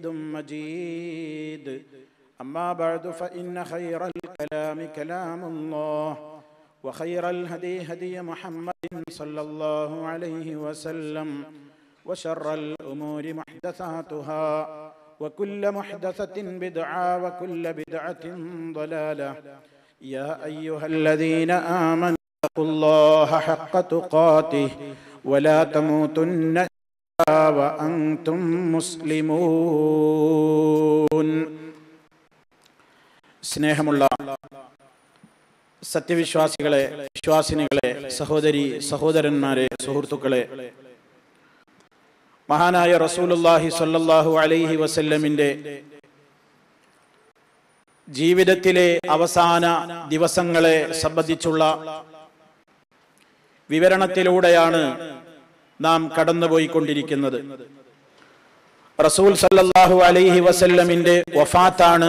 حميد مجيد. أما بعد فإن خير الكلام كلام الله وخير الهدي هدي محمد صلى الله عليه وسلم وشر الأمور محدثاتها وكل محدثة بدعة وكل بدعة ضلالة. يا أيها الذين آمنوا اتقوا الله حق تقاته ولا تموتن وأنتم مسلمون സ്നേഹമുള്ള സത്യവിശ്വാസികളെ വിശ്വാസിനികളെ സഹോദരി സഹോദരന്മാരെ സുഹൃത്തുക്കളെ മഹാനായ റസൂലുല്ലാഹി സ്വല്ലല്ലാഹു അലൈഹി വസല്ലമിന്റെ ജീവിതത്തിലെ അവസാന ദിവസങ്ങളെ സംബന്ധിച്ചുള്ള വിവരണത്തിലൂടെയാണ് നാം കടന്നുപോയിക്കൊണ്ടിരിക്കുന്നത്. റസൂൽ സല്ലാഹു അലൈഹി വസല്ലമിന്റെ വഫാത്താണ്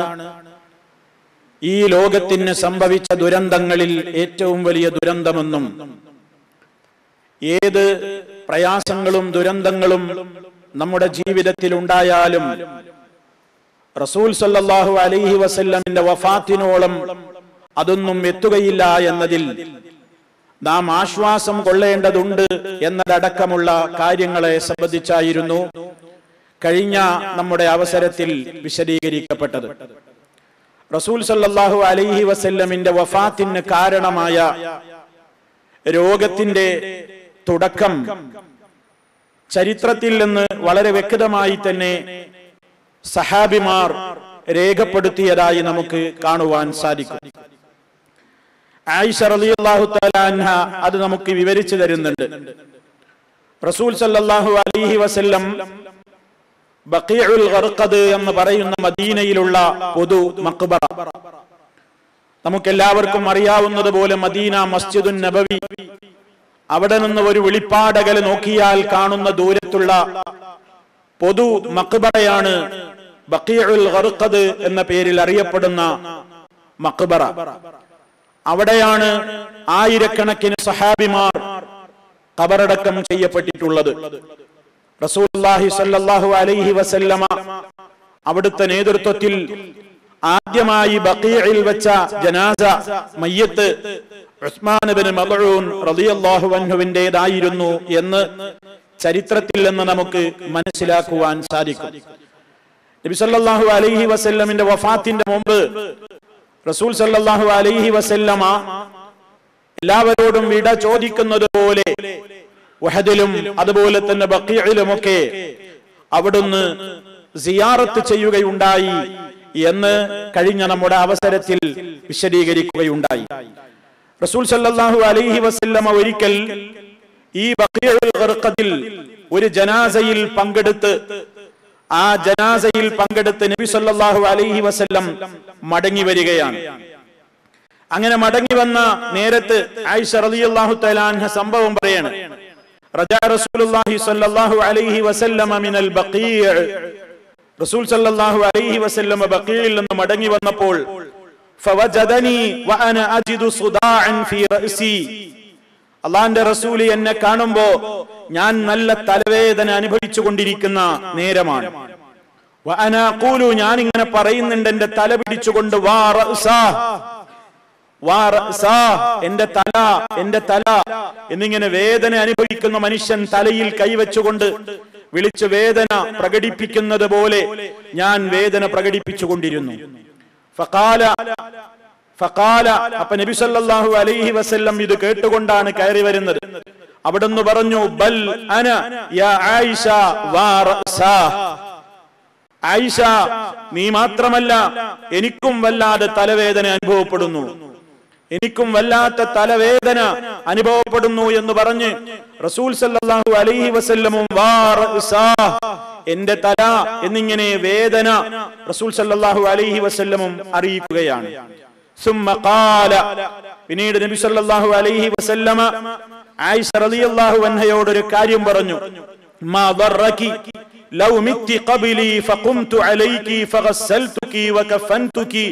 ഈ ലോകത്തിന് സംഭവിച്ച ദുരന്തങ്ങളിൽ ഏറ്റവും വലിയ ദുരന്തമെന്നും ഏത് പ്രയാസങ്ങളും ദുരന്തങ്ങളും നമ്മുടെ ജീവിതത്തിൽ ഉണ്ടായാലും റസൂൽ സല്ലാഹു അലൈഹി വസല്ലമിന്റെ വഫാത്തിനോളം അതൊന്നും എത്തുകയില്ല എന്നതിൽ നാം ആശ്വാസം കൊള്ളേണ്ടതുണ്ട് എന്നതടക്കമുള്ള കാര്യങ്ങളെ സംബന്ധിച്ചായിരുന്നു കഴിഞ്ഞ നമ്മുടെ അവസരത്തിൽ വിശദീകരിക്കപ്പെട്ടത്. റസൂൽ സല്ലാഹു അലൈഹി വസല്ലമിന്റെ വഫാത്തിന് കാരണമായ രോഗത്തിന്റെ തുടക്കം ചരിത്രത്തിൽ നിന്ന് വളരെ വ്യക്തമായി തന്നെ സഹാബിമാർ രേഖപ്പെടുത്തിയതായി നമുക്ക് കാണുവാൻ സാധിക്കും. ആയിഷ റളിയല്ലാഹു തആല അൻഹ അത് നമുക്ക് വിവരിച്ചു തരുന്നുണ്ട്. റസൂൽ സല്ലല്ലാഹു അലൈഹി വസല്ലം ബഖീഉൽ എന്ന് പറയുന്ന മദീനയിലുള്ള പൊതു മക്ബറ. നമുക്കെല്ലാവർക്കും അറിയാവുന്നതുപോലെ മദീന മസ്ജിദുൻ നബവി. അവിടെ നിന്ന് ഒരു വെളിപ്പാടകൽ നോക്കിയാൽ കാണുന്ന ദൂരത്തുള്ള പൊതു മക്ബറയാണ് ബഖീഉൽ എന്ന പേരിൽ അറിയപ്പെടുന്ന മക്ബറ. അവിടെയാണ് ആയിരക്കണക്കിന് സഹാബിമാർ കബറടക്കം ചെയ്യപ്പെട്ടിട്ടുള്ളത്. റസൂലുള്ളാഹി സ്വല്ലല്ലാഹു അലൈഹി വസല്ലമ അവിടുത്തെ നേതൃത്വത്തിൽ ആദ്യമായി ബഖീഇൽ വെച്ച ജനാസ മയ്യത്ത് ഉസ്മാൻ ഇബ്നു മദ്ഊൻ റളിയല്ലാഹു അൻഹുവിന്റേതായിരുന്നു എന്ന് ചരിത്രത്തിൽ നിന്ന് നമുക്ക് മനസ്സിലാക്കുവാൻ സാധിക്കും. നബി സല്ലല്ലാഹു അലൈഹി വസല്ലമിന്റെ വഫാത്തിന്റെ മുമ്പ് റസൂൽ സല്ലാഹു അലൈഹി വസല്ലമ എല്ലാവരോടും വിട ചോദിക്കുന്നത് പോലെ വഹദിലും അതുപോലെ തന്നെ ബക്കീയിലുമൊക്കെ അവിടുന്ന് സിയാറത്ത് ചെയ്യുകയുണ്ടായി എന്ന് കഴിഞ്ഞ നമ്മുടെ അവസരത്തിൽ വിശദീകരിക്കുകയുണ്ടായി. റസൂൽ സല്ലാഹു അലൈഹി വസല്ലമ ഒരിക്കൽ ഈ ബക്കീൽ ഒരു ജനാസയിൽ പങ്കെടുത്ത് ആ ജനാസയിൽ പങ്കെടുത്ത് നബി സല്ലാഹു അലൈഹി വസല്ലം മടങ്ങി വരികയാണ്. അങ്ങനെ മടങ്ങി വന്ന നേരത്ത് ആയിഷ റളിയല്ലാഹു സംഭവം പറയാണ്. അലൈഹി വസല്ലമ മിനൽ റസൂൽ സല്ലല്ലാഹു അലൈഹി വസല്ലമ നിന്ന് മടങ്ങി വന്നപ്പോൾ ഫവജദനി അജിദു സുദാഅൻ ഫീ റഅസി. അള്ളാന്റെ റസൂലി എന്നെ കാണുമ്പോ ഞാൻ നല്ല തലവേദന അനുഭവിച്ചു കൊണ്ടിരിക്കുന്ന നേരമാണ് വഅന അഖൂലു ഞാൻ ഇങ്ങനെ പറയുന്നുണ്ട് എന്റെ തല പിടിച്ചുകൊണ്ട് എന്റെ തല എന്റെ തല എന്നിങ്ങനെ വേദന അനുഭവിക്കുന്ന മനുഷ്യൻ തലയിൽ കൈവച്ചുകൊണ്ട് വിളിച്ച് വേദന പ്രകടിപ്പിക്കുന്നത് പോലെ ഞാൻ വേദന പ്രകടിപ്പിച്ചുകൊണ്ടിരുന്നു. ഫഖാല ഫഖാല അപ്പൊ നബി സല്ലല്ലാഹു അലൈഹി വസല്ലം ഇത് കേട്ടുകൊണ്ടാണ് കയറി വരുന്നത്. അവിടുന്ന് പറഞ്ഞു ബൽ അന യാ ആയിഷ ആയിഷ നീ മാത്രമല്ല എനിക്കും വല്ലാതെ തലവേദന അനുഭവപ്പെടുന്നു. എനിക്കും വല്ലാത്ത തലവേദന അനുഭവപ്പെടുന്നു എന്ന് പറഞ്ഞ് റസൂൽ സല്ലല്ലാഹു അലൈഹി വസല്ലമും എന്റെ തല എന്നിങ്ങനെ വേദന റസൂൽ സല്ലല്ലാഹു അലൈഹി വസല്ലമും അറിയിക്കുകയാണ്. പിന്നീട് നബി സല്ലല്ലാഹു അലൈഹി വസല്ലമ ആയിഷ റളിയല്ലാഹു അൻഹയോട് ഒരു കാര്യം പറഞ്ഞു. മാ ദറക്കി ലൗ മിത്തി ഖബ്ലി ഫഖുംതു അലൈകി ഫഗസ്സൽതുകി വകഫൻതുകി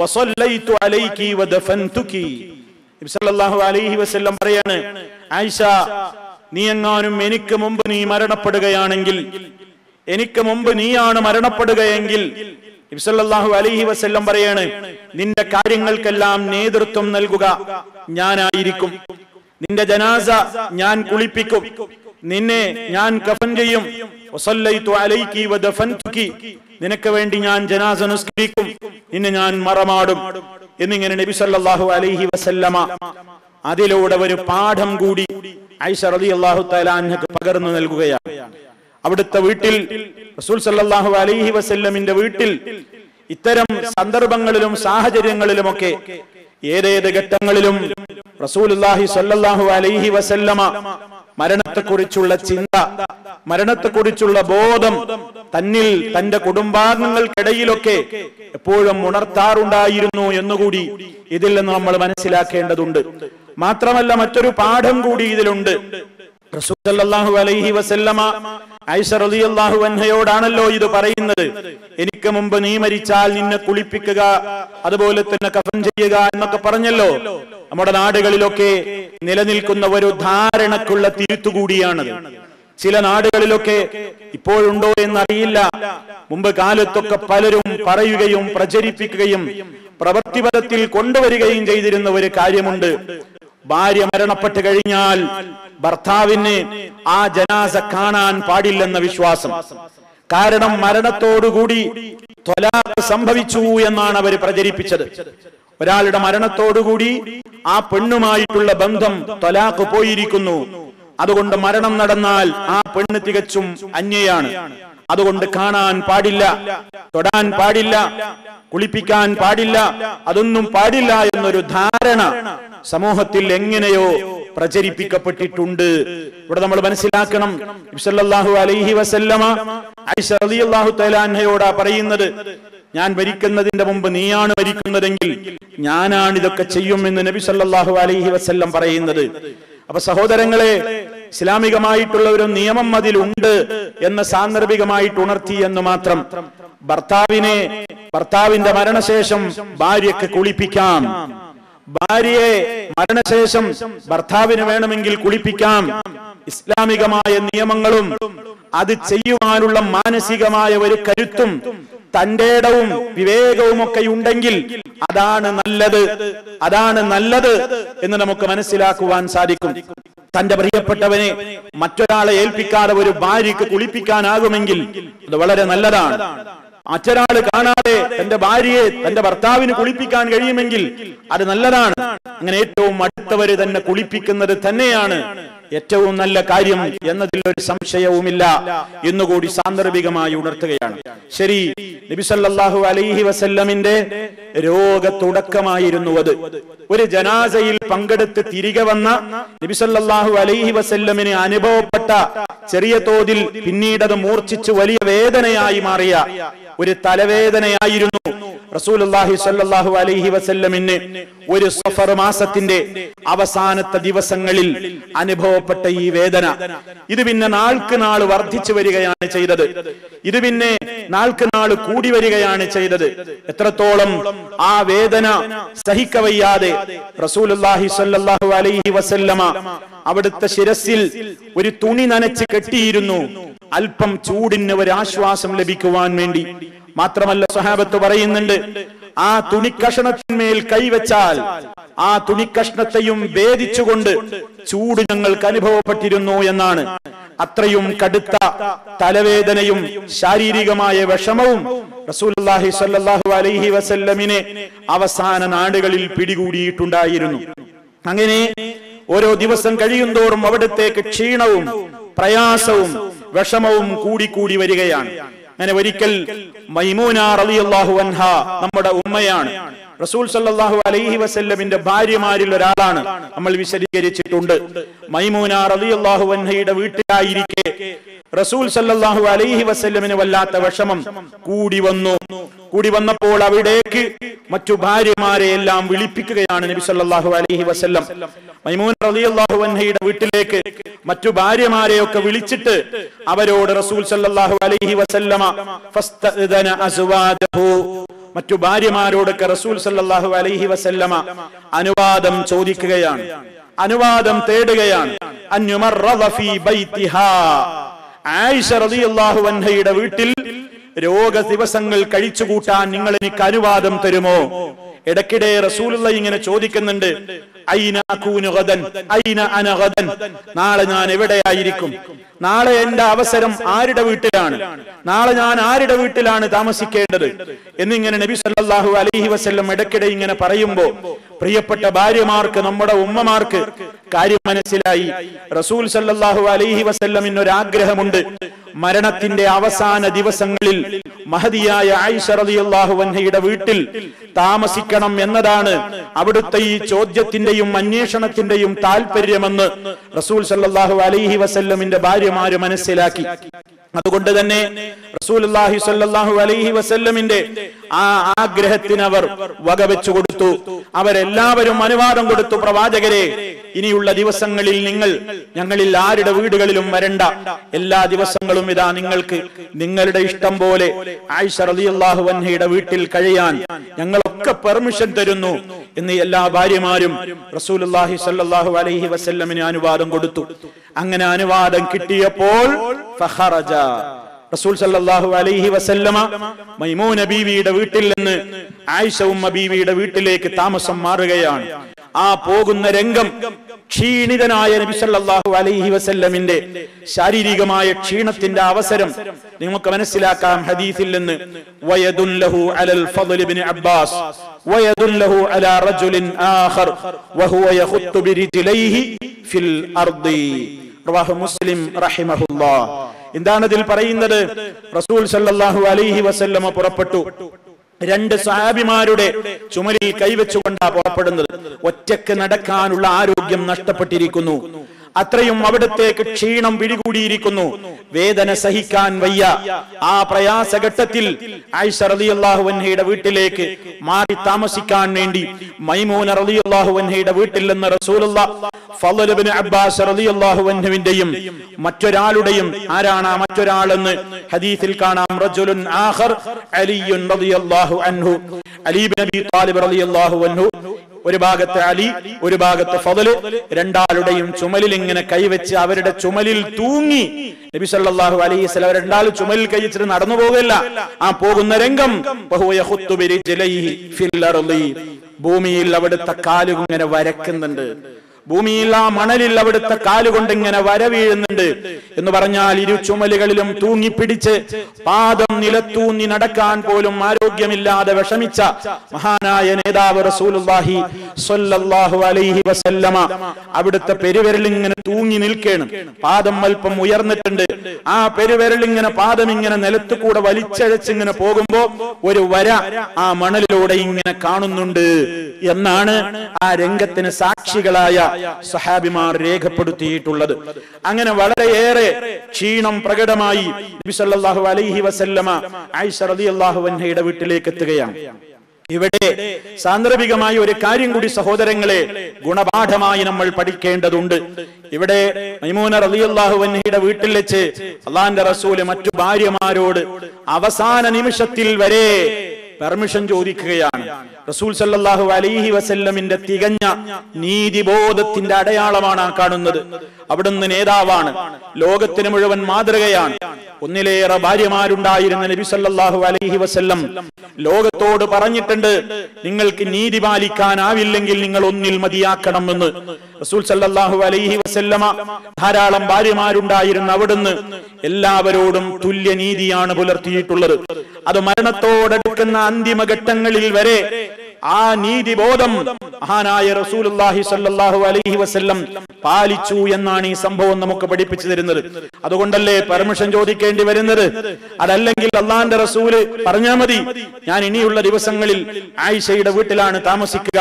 വസല്ലൈതു അലൈകി വദഫൻതുകി. നബി സല്ലല്ലാഹു അലൈഹി വസല്ലം പറയാണ് ആയിഷ നീ എങ്ങാനും എനിക്ക് മുമ്പ് നീ മരണപ്പെടുകയാണെങ്കിൽ എനിക്ക് മുമ്പ് നീയാണ് മരണപ്പെടുകയെങ്കിൽ നബി അലഹി വസ്ല്ലം പറയാണ് നിന്റെ കാര്യങ്ങൾക്കെല്ലാം നേതൃത്വം നൽകുക ഞാനായിരിക്കും. നിന്റെ ജനാസ ഞാൻ കുളിപ്പിക്കും. നിന്നെ ഞാൻ കഫൻ ചെയ്യും. നിനക്ക് വേണ്ടി ഞാൻ ജനാസ നിസ്കരിക്കും. നിന്നെ ഞാൻ മറമാടും. എന്നിങ്ങനെ നബി സല്ലാഹു അലൈഹി വസല്ലമ അതിലൂടെ ഒരു പാഠം കൂടി ഐഷ റളിയല്ലാഹു അള്ളാഹു അൻഹക്ക് പകർന്നു നൽകുകയാണ്. അവിടുത്തെ വീട്ടിൽ റസൂൽ സല്ലല്ലാഹു അലൈഹി വസല്ലമിന്റെ വീട്ടിൽ ഇത്തരം സന്ദർഭങ്ങളിലും സാഹചര്യങ്ങളിലുമൊക്കെ ഏതേത് ഘട്ടങ്ങളിലും റസൂലുള്ളാഹി സല്ലല്ലാഹു അലൈഹി വസല്ലമ മരണത്തെക്കുറിച്ചുള്ള ചിന്ത മരണത്തെക്കുറിച്ചുള്ള ബോധം തന്നിൽ തന്റെ കുടുംബാംഗങ്ങൾക്കിടയിലൊക്കെ എപ്പോഴും ഉണർത്താറുണ്ടായിരുന്നു എന്നുകൂടി ഇതിൽ നിന്ന് നമ്മൾ മനസ്സിലാക്കേണ്ടതുണ്ട്. മാത്രമല്ല മറ്റൊരു പാഠം കൂടി ഇതിലുണ്ട്. സല്ലല്ലാഹു അലൈഹി വസല്ലമ റളിയല്ലാഹു അൻഹയോടാണല്ലോ ഇത് പറയുന്നത്. എനിക്ക് മുമ്പ് നീ മരിച്ചാൽ നിന്നെ കുളിപ്പിക്കുക അതുപോലെ തന്നെ കഫൻ ചെയ്യുക എന്നൊക്കെ പറഞ്ഞല്ലോ. നമ്മുടെ നാടുകളിലൊക്കെ നിലനിൽക്കുന്ന ഒരു ധാരണക്കുള്ള തിരുത്തുകൂടിയാണത് ചില നാടുകളിലൊക്കെ ഇപ്പോഴുണ്ടോ എന്നറിയില്ല. മുമ്പ് കാലത്തൊക്കെ പലരും പറയുകയും പ്രചരിപ്പിക്കുകയും പ്രവൃത്തിപരത്തിൽ കൊണ്ടുവരികയും ചെയ്തിരുന്ന ഒരു കാര്യമുണ്ട്. ഭാര്യ മരണപ്പെട്ട് കഴിഞ്ഞാൽ ഭർത്താവിന് ആ ജനാസ കാണാൻ പാടില്ലെന്ന വിശ്വാസം. കാരണം മരണത്തോടുകൂടി ത്വലാഖ് സംഭവിച്ചു എന്നാണ് അവർ പ്രചരിപ്പിച്ചത്. ഒരാളുടെ മരണത്തോടുകൂടി ആ പെണ്ണുമായിട്ടുള്ള ബന്ധം ത്വലാഖ് പോയിരിക്കുന്നു. അതുകൊണ്ട് മരണം നടന്നാൽ ആ പെണ്ണ് തികച്ചും അന്യയാണ്. അതുകൊണ്ട് കാണാൻ പാടില്ല തൊടാൻ പാടില്ല കുളിപ്പിക്കാൻ പാടില്ല അതൊന്നും പാടില്ല എന്നൊരു ധാരണ സമൂഹത്തിൽ എങ്ങനെയോ പ്രചരിപ്പിക്കപ്പെട്ടിട്ടുണ്ട്. ഇവിടെ നമ്മൾ മനസ്സിലാക്കണം സല്ലല്ലാഹു അലൈഹി വസല്ലമ തആല പറയുന്നത് ഞാൻ മരിക്കുന്നതിന്റെ മുമ്പ് നീയാണ് മരിക്കുന്നതെങ്കിൽ ഞാനാണ് ഇതൊക്കെ ചെയ്യുമെന്ന് നബി സല്ലാഹു അലൈഹി വസല്ലം പറയുന്നത്. അപ്പൊ സഹോദരങ്ങളെ ഇസ്ലാമികമായിട്ടുള്ള ഒരു നിയമം അതിലുണ്ട് എന്ന് സാന്ദർഭികമായിട്ട് ഉണർത്തി എന്ന് മാത്രം ഭർത്താവിനെ ഭർത്താവിന്റെ മരണശേഷം ഭാര്യയ്ക്ക് കുളിപ്പിക്കാം. ഭാര്യയെ മരണശേഷം ഭർത്താവിന് വേണമെങ്കിൽ കുളിപ്പിക്കാം. ഇസ്ലാമികമായ നിയമങ്ങളും അത് ചെയ്യുവാനുള്ള മാനസികമായ ഒരു കരുത്തും തന്റെ ഇടവും വിവേകവും ഒക്കെ ഉണ്ടെങ്കിൽ അതാണ് നല്ലത് അതാണ് നല്ലത് എന്ന് നമുക്ക് മനസ്സിലാക്കുവാൻ സാധിക്കും. തന്റെ പ്രിയപ്പെട്ടവനെ മറ്റൊരാളെ ഏൽപ്പിക്കാതെ ഒരു ഭാര്യയ്ക്ക് കുളിപ്പിക്കാനാകുമെങ്കിൽ അത് വളരെ നല്ലതാണ്. മറ്റൊരാൾ കാണാതെ തന്റെ ഭാര്യയെ തന്റെ ഭർത്താവിന് കുളിപ്പിക്കാൻ കഴിയുമെങ്കിൽ അത് നല്ലതാണ്. അങ്ങനെ ഏറ്റവും അടുത്തവര് തന്നെ കുളിപ്പിക്കുന്നത് തന്നെയാണ്. ഏറ്റവും നല്ല കാര്യം എന്നതിൽ ഒരു സംശയവുമില്ല എന്നുകൂടി സാന്ദർഭികമായി ഉണർത്തുകയാണ്. ശരി നബിസല്ലാഹു അലൈഹി വസല്ലമിന്റെ രോഗത്തുടക്കമായിരുന്നു അത്. ഒരു ജനാസയിൽ പങ്കെടുത്ത് തിരികെ വന്ന നബിസല്ലാഹു അലൈഹി വസല്ലമിന് അനുഭവപ്പെട്ട ചെറിയ തോതിൽ പിന്നീടത് മൂർച്ഛിച്ച് വലിയ വേദനയായി മാറിയ ഒരു തലവേദനയായിരുന്നു റസൂലുള്ളാഹി സ്വല്ലല്ലാഹു അലൈഹി വസല്ലമിന് ഒരു സഫർ മാസത്തിന്റെ അവസാനത്തെ ദിവസങ്ങളിൽ അനുഭവപ്പെട്ട ഈ വേദന. ഇത് പിന്നെ നാൾക്ക് നാൾ വർദ്ധിച്ചു വരികയാണ് ചെയ്തത്. ഇത് പിന്നെ നാൾക്ക് നാൾ കൂടി വരികയാണ് ചെയ്തത്. എത്രത്തോളം ആ വേദന സഹിക്കവയ്യാതെ റസൂലുള്ളാഹി സ്വല്ലല്ലാഹു അലൈഹി വസല്ലമ അവിടുത്തെ ശിരസിൽ ഒരു തുണി നനച്ച് കെട്ടിയിരുന്നു. അല്പം ചൂടിന് ഒരു ആശ്വാസം ലഭിക്കുവാൻ വേണ്ടി. മാത്രമല്ല സ്വഹാബത്ത് പറയുന്നുണ്ട് ആ തുണിക്കഷണത്തിന്മേൽ കൈവച്ചാൽ ആ തുണിക്കഷ്ണത്തെയും ഭേദിച്ചുകൊണ്ട് ചൂട് ഞങ്ങൾക്ക് അനുഭവപ്പെട്ടിരുന്നു എന്നാണ്. അത്രയും കടുത്ത തലവേദനയും ശാരീരികമായ വിഷമവും റസൂലി സല്ലാഹു അലൈഹി വസല്ലമിനെ അവസാന നാടുകളിൽ പിടികൂടിയിട്ടുണ്ടായിരുന്നു. അങ്ങനെ ഓരോ ദിവസം കഴിയുന്തോറും അവിടത്തേക്ക് ക്ഷീണവും പ്രയാസവും വിഷമവും കൂടിക്കൂടി വരികയാണ്. അങ്ങനെ ഒരിക്കൽ മൈമൂന റളിയല്ലാഹു അൻഹ നമ്മുടെ ഉമ്മയാണ്. റസൂൽ സല്ലാഹു അലൈഹി വസല്ലമിന്റെ ഭാര്യമാരിൽ ഒരാളാണ്. നമ്മൾ വിശദീകരിച്ചിട്ടുണ്ട്. മൈമൂന റളിയല്ലാഹു അൻഹയുടെ വീട്ടിലായിരിക്കെ റസൂൽ സല്ലാഹു അലൈഹി വസല്ലമിന് വല്ലാത്ത വിഷമം കൂടി വന്നു. കൂടി വന്നപ്പോൾ അവിടേക്ക് മറ്റു ഭാര്യമാരെ എല്ലാം വിളിപ്പിക്കുകയാണ് നബി സല്ലല്ലാഹു അലൈഹി വസല്ലം. മൈമൂന റളിയല്ലാഹു അൻഹയുടെ വീട്ടിലേക്ക് മറ്റു ഭാര്യമാരെയൊക്കെ വിളിച്ചിട്ട് അവരോട് റസൂൽ സല്ലാഹു അലൈഹി വസല്ലമ മറ്റു ഭാര്യമാരോടൊക്കെ റസൂൽ സല്ലാഹു അലൈഹി വസല്ലമ അനുവാദം ചോദിക്കുകയാണ്. അനുവാദം തേടുകയാണ്. ആയിഷ റളിയല്ലാഹു അൻഹയുടെ വീട്ടിൽ രോഗ ദിവസങ്ങൾ കഴിച്ചുകൂട്ടാൻ നിങ്ങൾ എനിക്ക് അനുവാദം തരുമോ? ഇടയ്ക്കിടെ റസൂലുള്ള ഇങ്ങനെ ചോദിക്കുന്നുണ്ട്. നാളെ ഞാൻ എവിടെയായിരിക്കും? നാളെ എന്റെ അവസരം ആരുടെ വീട്ടിലാണ്? നാളെ ഞാൻ ആരുടെ വീട്ടിലാണ് താമസിക്കേണ്ടത്? എന്നിങ്ങനെ നബി സല്ലാഹു അലൈഹി വസ്ല്ലം ഇടയ്ക്കിടെ ഇങ്ങനെ പറയുമ്പോ പ്രിയപ്പെട്ട ഭാര്യമാർക്ക് നമ്മുടെ ഉമ്മമാർക്ക് കാര്യം മനസ്സിലായി. റസൂൽ സല്ലാഹു അലൈഹി വസല്ലമിന് ഒരു ആഗ്രഹമുണ്ട് മരണത്തിന്റെ അവസാന ദിവസങ്ങളിൽ മഹതിയായ ആയിഷ റളിയല്ലാഹു അൻഹയുടെ വീട്ടിൽ താമസിക്കണം എന്നതാണ് അവിടുത്തെ ഈ ചോദ്യത്തിന്റെയും അന്വേഷണത്തിന്റെയും താല്പര്യമെന്ന് റസൂൽ സല്ലല്ലാഹു അലൈഹി വസല്ലമിന്റെ ഭാര്യമാര് മനസ്സിലാക്കി. അതുകൊണ്ട് തന്നെ സ്വല്ലല്ലാഹു അലൈഹി വസല്ലമിന്റെ ആ ആഗ്രഹത്തിന് അവർ വകവെച്ചു കൊടുത്തു. അവരെല്ലാവരും അനുവാദം കൊടുത്തു പ്രവാചകരെ ഇനിയുള്ള ദിവസങ്ങളിൽ നിങ്ങൾ ഞങ്ങളിൽ ആരുടെ വീടുകളിലും വരണ്ട. എല്ലാ ദിവസങ്ങളും ഇതാ നിങ്ങൾക്ക് നിങ്ങളുടെ ഇഷ്ടം പോലെ ആയിഷ റളിയല്ലാഹു അൻഹയുടെ വീട്ടിൽ കഴിയാൻ ഞങ്ങളൊക്കെ പെർമിഷൻ തരുന്നു എന്ന് എല്ലാ ഭാര്യമാരും റസൂലുള്ളാഹി സ്വല്ലല്ലാഹു അലൈഹി വസല്ലമിന് അനുവാദം കൊടുത്തു. അങ്ങനെ അനുവാദം കിട്ടിയപ്പോൾ ഫഖറജ റസൂൽ സല്ലല്ലാഹു അലൈഹി വസല്ലമ മൈമൂന ബീവിയുടെ വീട്ടിൽ നിന്ന് ആയിഷ ഉമ്മ ബീവിയുടെ വീട്ടിലേക്ക് താമസം മാറുകയാണ്. ആ പോകുന്ന രംഗം ക്ഷീണിതനായ നബി സല്ലല്ലാഹു അലൈഹി വസല്ലമിന്റെ ശാരീരികമായ ക്ഷീണത്തിന്റെ അവസരം നിങ്ങൾക്ക് മനസ്സിലാക്കാം ഹദീസിൽ നിന്ന്. വയദുല്ലഹു അലൽ ഫضل ഇബ്നു അബ്ബാസ് വയദുല്ലഹു അലാ റജുലിൻ ആഖർ വഹുവ യഖുത്തു ബിരിജ്ലൈഹി ഫിൽ അർദി. റവാഹു മുസ്ലിം റഹിമഹുല്ലാഹ് എന്താണ് ഇതിൽ പറയുന്നത്? റസൂൽ സല്ലാഹു അലൈഹി വസല്ലമ പുറപ്പെട്ടു. രണ്ട് സഹാബിമാരുടെ ചുമലിൽ കൈവച്ചുകൊണ്ടാ പുറപ്പെടുന്നത്. ഒറ്റയ്ക്ക് നടക്കാനുള്ള ആരോഗ്യം നഷ്ടപ്പെട്ടിരിക്കുന്നു. അത്രയും അവിടത്തേക്ക് ക്ഷീണം പിടികൂടിയിരിക്കുന്നു വേദന സഹിക്കാൻ വയ്യ. ആ പ്രയാസഘട്ടത്തിൽ ആയിഷ റളിയല്ലാഹു അൻഹയുടെ വീട്ടിലേക്ക് മാറി താമസിക്കാൻ വേണ്ടി മൈമൂന റളിയല്ലാഹു അൻഹയുടെ വീട്ടിൽ നിന്ന് റസൂലുള്ള ഫളൽ ഇബ്നു അബ്ബാസ് റളിയല്ലാഹു അൻഹുവിന്റെയും മറ്റൊരാളുടെയും ആരാണ് ആ മറ്റൊരാളെന്ന് ഹദീസിൽ കാണാം. റജുലുൻ ആഖർ അലിയുൻ റളിയല്ലാഹു അൻഹു. അലി നബി താലിബ് റളിയല്ലാഹു അൻഹു. ഒരു ഭാഗത്ത് അലി ഒരു ഭാഗത്ത് ഫതൽ. രണ്ടാളുടെയും ചുമലിൽ ഇങ്ങനെ കൈവച്ച് അവരുടെ ചുമലിൽ തൂങ്ങി. നബി സല്ലല്ലാഹു അലൈഹി രണ്ടാൾ ചുമലിൽ കഴിച്ചിട്ട് നടന്നു പോകല്ല ആ പോകുന്ന രംഗം ഭൂമിയിൽ അവിടുത്തെ കാലുകൾ ഇങ്ങനെ വരക്കുന്നുണ്ട് ഭൂമിയിൽ ആ മണലിൽ അവിടുത്തെ കാലുകൊണ്ട് ഇങ്ങനെ വരവീഴുന്നുണ്ട് എന്ന് പറഞ്ഞാൽ ഇരു ചുമലുകളിലും തൂങ്ങിപ്പിടിച്ച് പാദം നിലത്തൂന്നി നടക്കാൻ പോലും ആരോഗ്യമില്ലാതെ വിഷമിച്ച മഹാനായ നേതാവ് സ്വല്ലല്ലാഹു അലൈഹി വസല്ലമ അവിടുത്തെ പെരുവിരൽ ഇങ്ങനെ തൂങ്ങി നിൽക്കണം. പാദം അല്പം ഉയർന്നിട്ടുണ്ട്. ആ പെരുവിരൽ ഇങ്ങനെ പാദം ഇങ്ങനെ നിലത്ത് കൂടെ വലിച്ചഴച്ചിങ്ങനെ പോകുമ്പോ ഒരു വര ആ മണലിലൂടെ ഇങ്ങനെ കാണുന്നുണ്ട്. എന്നാണ് ആ രംഗത്തിന് സാക്ഷികളായ സഹാബിമാർ രേഖപ്പെടുത്തിയിട്ടുള്ളത്. അങ്ങനെ വളരെയേറെ ക്ഷീണം പ്രകടമായി നബി സല്ലല്ലാഹു അലൈഹി വസല്ലമ ആയിഷ റളിയല്ലാഹു അൻഹയുടെ വീട്ടിലേക്ക് എത്തുകയാണ്. ഇവിടെ സാന്ദർഭികമായ ഒരു കാര്യം കൂടി സഹോദരങ്ങളെ ഗുണപാഠമായി നമ്മൾ പഠിക്കേണ്ടതുണ്ട്. ഇവിടെ മൈമൂന അൻഹയുടെ വീട്ടിൽ വെച്ച് അള്ളാന്റെ റസൂൽ മറ്റു ഭാര്യമാരോട് അവസാന നിമിഷത്തിൽ വരെ പെർമിഷൻ ചോദിക്കുകയാണ്. റസൂൽ സല്ലാഹു അലൈഹി വസല്ലമിന്റെ തികഞ്ഞ നീതിബോധത്തിന്റെ അടയാളമാണ് ആ കാണുന്നത്. അവിടുന്ന് നേതാവാണ്. ലോകത്തിന് മുഴുവൻ മാതൃകയാണ്. ഒന്നിലേറെ ഭാര്യമാരുണ്ടായിരുന്ന നബി സല്ലാഹു അലൈഹി വസല്ലം ലോകത്തോട് പറഞ്ഞിട്ടുണ്ട് നിങ്ങൾക്ക് നീതി പാലിക്കാനാവില്ലെങ്കിൽ നിങ്ങൾ ഒന്നിൽ മതിയാക്കണം എന്ന് റസൂൽ സല്ലല്ലാഹു അലൈഹി വസല്ലമ ധാരാളം ഭാര്യമാരുണ്ടായിരുന്ന അവിടുന്ന് എല്ലാവരോടും തുല്യനീതിയാണ് പുലർത്തിയിട്ടുള്ളത്. അത് മരണത്തോടടുക്കുന്ന അന്തിമഘട്ടങ്ങളിൽ വരെ ആ നീതിബോധം മഹാനായ റസൂലുള്ളാഹി സ്വല്ലല്ലാഹു അലൈഹി വസല്ലം പാലിച്ചു എന്നാണ് ഈ സംഭവം നമുക്ക് പഠിപ്പിച്ചു തരുന്നത്. അതുകൊണ്ടല്ലേ പെർമിഷൻ ചോദിക്കേണ്ടി വരുന്നത്? അതല്ലെങ്കിൽ അള്ളാന്റെ റസൂൽ പറഞ്ഞാൽ മതി ഞാൻ ഇനിയുള്ള ദിവസങ്ങളിൽ ആയിഷയുടെ വീട്ടിലാണ് താമസിക്കുക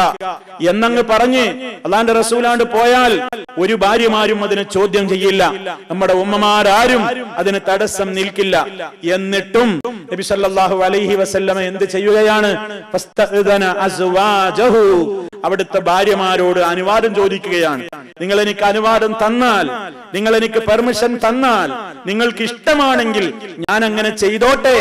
എന്നങ്ങ് പറഞ്ഞ് അള്ളാന്റെ റസൂലാണ്ട് പോയാൽ ഒരു ഭാര്യമാരും അതിന് ചോദ്യം ചെയ്യില്ല. നമ്മുടെ ഉമ്മമാരാരും അതിന് തടസ്സം നിൽക്കില്ല. എന്നിട്ടും നബി അലൈഹി വസല്ലമ എന്ത് ചെയ്യുകയാണ്? അവിടുത്തെ ഭാര്യമാരോട് അനുവാദം ചോദിക്കുകയാണ്. നിങ്ങൾ എനിക്ക് അനുവാദം തന്നാൽ നിങ്ങൾ എനിക്ക് പെർമിഷൻ തന്നാൽ നിങ്ങൾക്ക് ഇഷ്ടമാണെങ്കിൽ ഞാൻ അങ്ങനെ ചെയ്തോട്ടെ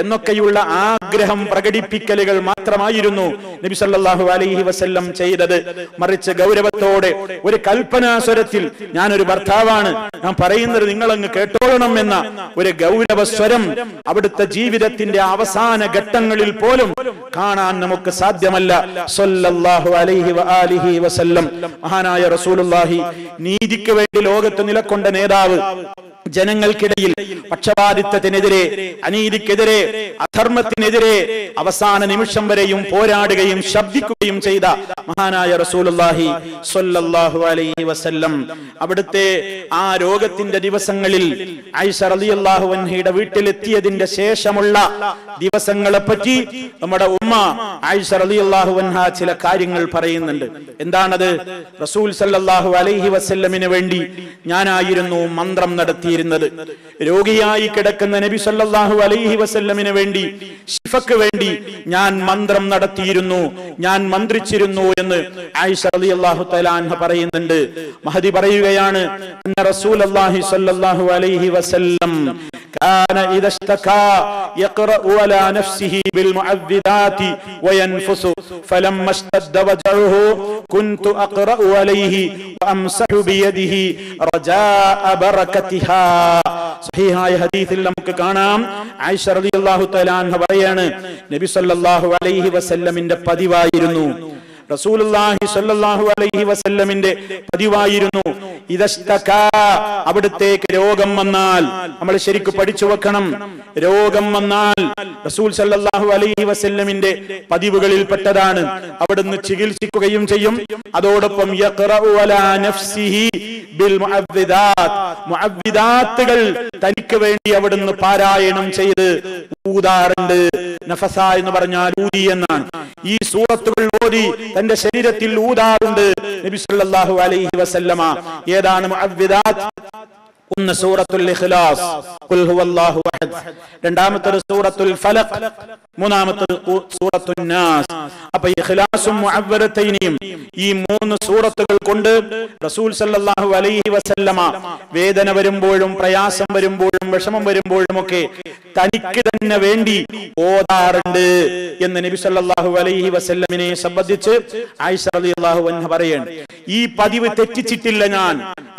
എന്നൊക്കെയുള്ള ആഗ്രഹം പ്രകടിപ്പിക്കലുകൾ മാത്രമായിരുന്നു നബി സല്ലല്ലാഹു അലൈഹി വസല്ലം ചെയ്തത്. മറിച്ച് ഗൗരവത്തോടെ ഒരു കൽപ്പനാസ്വരത്തിൽ ഞാനൊരു ഭർത്താവാണ്. ഞാൻ പറയുന്നത് നിങ്ങൾ അങ്ങ് കേട്ടോളണം എന്ന ഒരു ഗൗരവ സ്വരം അവിടുത്തെ ജീവിതത്തിന്റെ അവസാന ഘട്ടങ്ങളിൽ പോലും കാണാൻ നമുക്ക് സാധ്യമല്ല സല്ലല്ലാഹു അലൈഹി വആലിഹി വസല്ലം. മഹാനായ റസൂലുള്ളാഹി നീതിക്ക് വേണ്ടി ലോകത്ത് നിലകൊണ്ട നേതാവ് ജനങ്ങൾക്കിടയിൽ പക്ഷപാതിത്വത്തിനെതിരെ അനീതിക്കെതിരെ അധർമ്മത്തിനെതിരെ അവസാന നിമിഷം വരെയും പോരാടുകയും ശബ്ദിക്കുകയും ചെയ്ത മഹാനായ റസൂലുള്ളാഹി സ്വല്ലല്ലാഹു അലൈഹി വസല്ലം. അവിടുത്തെ ആ രോഗത്തിന്റെ ദിവസങ്ങളിൽ ഐഷ റളിയല്ലാഹു അൻഹയുടെ വീട്ടിലെത്തിയതിന്റെ ശേഷമുള്ള ദിവസങ്ങളെ പറ്റി നമ്മുടെ ഉമ്മ ഐഷ റളിയല്ലാഹു അൻഹ ചില കാര്യങ്ങൾ പറയുന്നുണ്ട്. എന്താണത്? റസൂൽ സല്ലല്ലാഹു അലൈഹി വസല്ലമിന് വേണ്ടി ഞാനായിരുന്നു മന്ത്രം നടത്തിയിരുന്നത് രോഗിയായി കിടക്കുന്ന നബി സല്ലാഹു അലൈഹി വസല്ലമിന് വേണ്ടി ഷിഫക്ക് വേണ്ടി ഞാൻ മന്ത്രം നടത്തിയിരുന്നു ഞാൻ മന്ത്രിച്ചിരുന്നു എന്ന് ആയിഷ റളിയല്ലാഹു അള്ളാഹു തലാൻഹ പറയുന്നുണ്ട്. മഹദി പറയുകയാണ് അലൈഹി വസല്ലം كان إذا اشتكى يقرأ على نفسه بالمعذبات وينفس فلما اشتد وجعه كنت أقرأ عليه وأمسح بيده رجاء بركتها സഹിഹായ ഹദീസിൽ നമുക്ക് കാണാം ആയിഷ റളിയല്ലാഹു തആല അൻഹ പറയാണ് നബി സല്ലല്ലാഹു അലൈഹി വസല്ലമിന്റെ പതിവായിരുന്നു സ്വല്ലല്ലാഹു അലൈഹി പതിവായിരുന്നു. അവിടത്തേക്ക് രോഗം വന്നാൽ നമ്മൾ ശരിക്കും പഠിച്ചു വെക്കണം. രോഗം വന്നാൽ റസൂൽ സല്ലല്ലാഹു അലൈഹി വസല്ലമിന്റെ പതിവുകളിൽ പെട്ടതാണ് അവിടുന്ന് ചികിത്സിക്കുകയും ചെയ്യും. അതോടൊപ്പം ബിൽ മുഅവ്വിദാത്തുകൾ തനിക്ക് വേണ്ടി അവിടുന്ന് പാരായണം ചെയ്ത് ഊതാറുണ്ട്. നഫസ എന്ന് പറഞ്ഞാൽ ഊതി എന്നാണ്. ഈ സൂറത്തുകൾ ഓതി തന്റെ ശരീരത്തിൽ ഊതാറുണ്ട്. നബി സല്ലല്ലാഹു അലൈഹി വസല്ലമ. ഏതാണ് മുഅവ്വിദാത്ത്? ഒന്ന് സൂറത്തുൽ ഇഖ്ലാസ്. ഖുൽ ഹുവല്ലാഹു അഹദ്. രണ്ടാമത്തെ സൂറത്തുൽ ഫലഖ്. മൂന്നാമത്തെ സൂറത്തുൻ നാസ്. അപ്പോൾ ഇഖ്ലാസും മുഅവ്വറത്തൈനിയും ഈ മൂന്ന് സൂറത്തുകൾ കൊണ്ട് റസൂൽ സല്ലല്ലാഹു അലൈഹി വസല്ലമ വേദന വരുമ്പോഴും പ്രയാസം വരുമ്പോഴും വിഷമം വരുമ്പോഴും ഒക്കെ തനിക്ക് തന്നെ വേണ്ടി ഓതാറുണ്ട് എന്ന് നബി സല്ലല്ലാഹു അലൈഹി വസല്ലമിനെ സംബന്ധിച്ച് ആയിഷ റളിയല്ലാഹു അൻഹ പറയാണ്. ഈ പതിവ് തെറ്റിച്ചിട്ടില്ല ഞാൻ.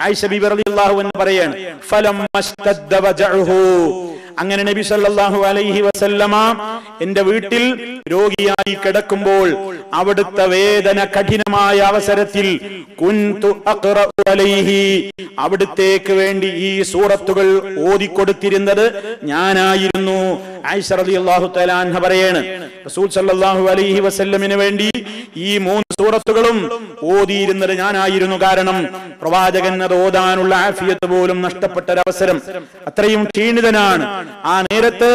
ആയിഷ ബിബി റളിയല്ലാഹു അൻഹ പറയാണ്. فلما اشتد وجعه അങ്ങനെ നബി സല്ലാഹു അലൈഹി വസല്ലമ എന്റെ വീട്ടിൽ രോഗിയായി കിടക്കുമ്പോൾ അവിടുത്തെ വേദന കഠിനമായ അവസരത്തിൽ കുൻതു അലൈഹി അവിടുത്തേക്ക് വേണ്ടി ഈ സൂറത്തുകൾ ഓതിക്കൊടുത്തിരുന്നത് ഞാനായിരുന്നു. റസൂൽ അലൈഹി വസല്ലമിന് വേണ്ടി ഈ മൂന്ന് സൂറത്തുകളും ഓതിയിരുന്നത് ഞാനായിരുന്നു. കാരണം പ്രവാചകൻ അത് ഓതാനുള്ള ആഫിയത്ത് പോലും നഷ്ടപ്പെട്ട ഒരവസരം അത്രയും ക്ഷീണിതനാണ്. ആ നേരത്ത്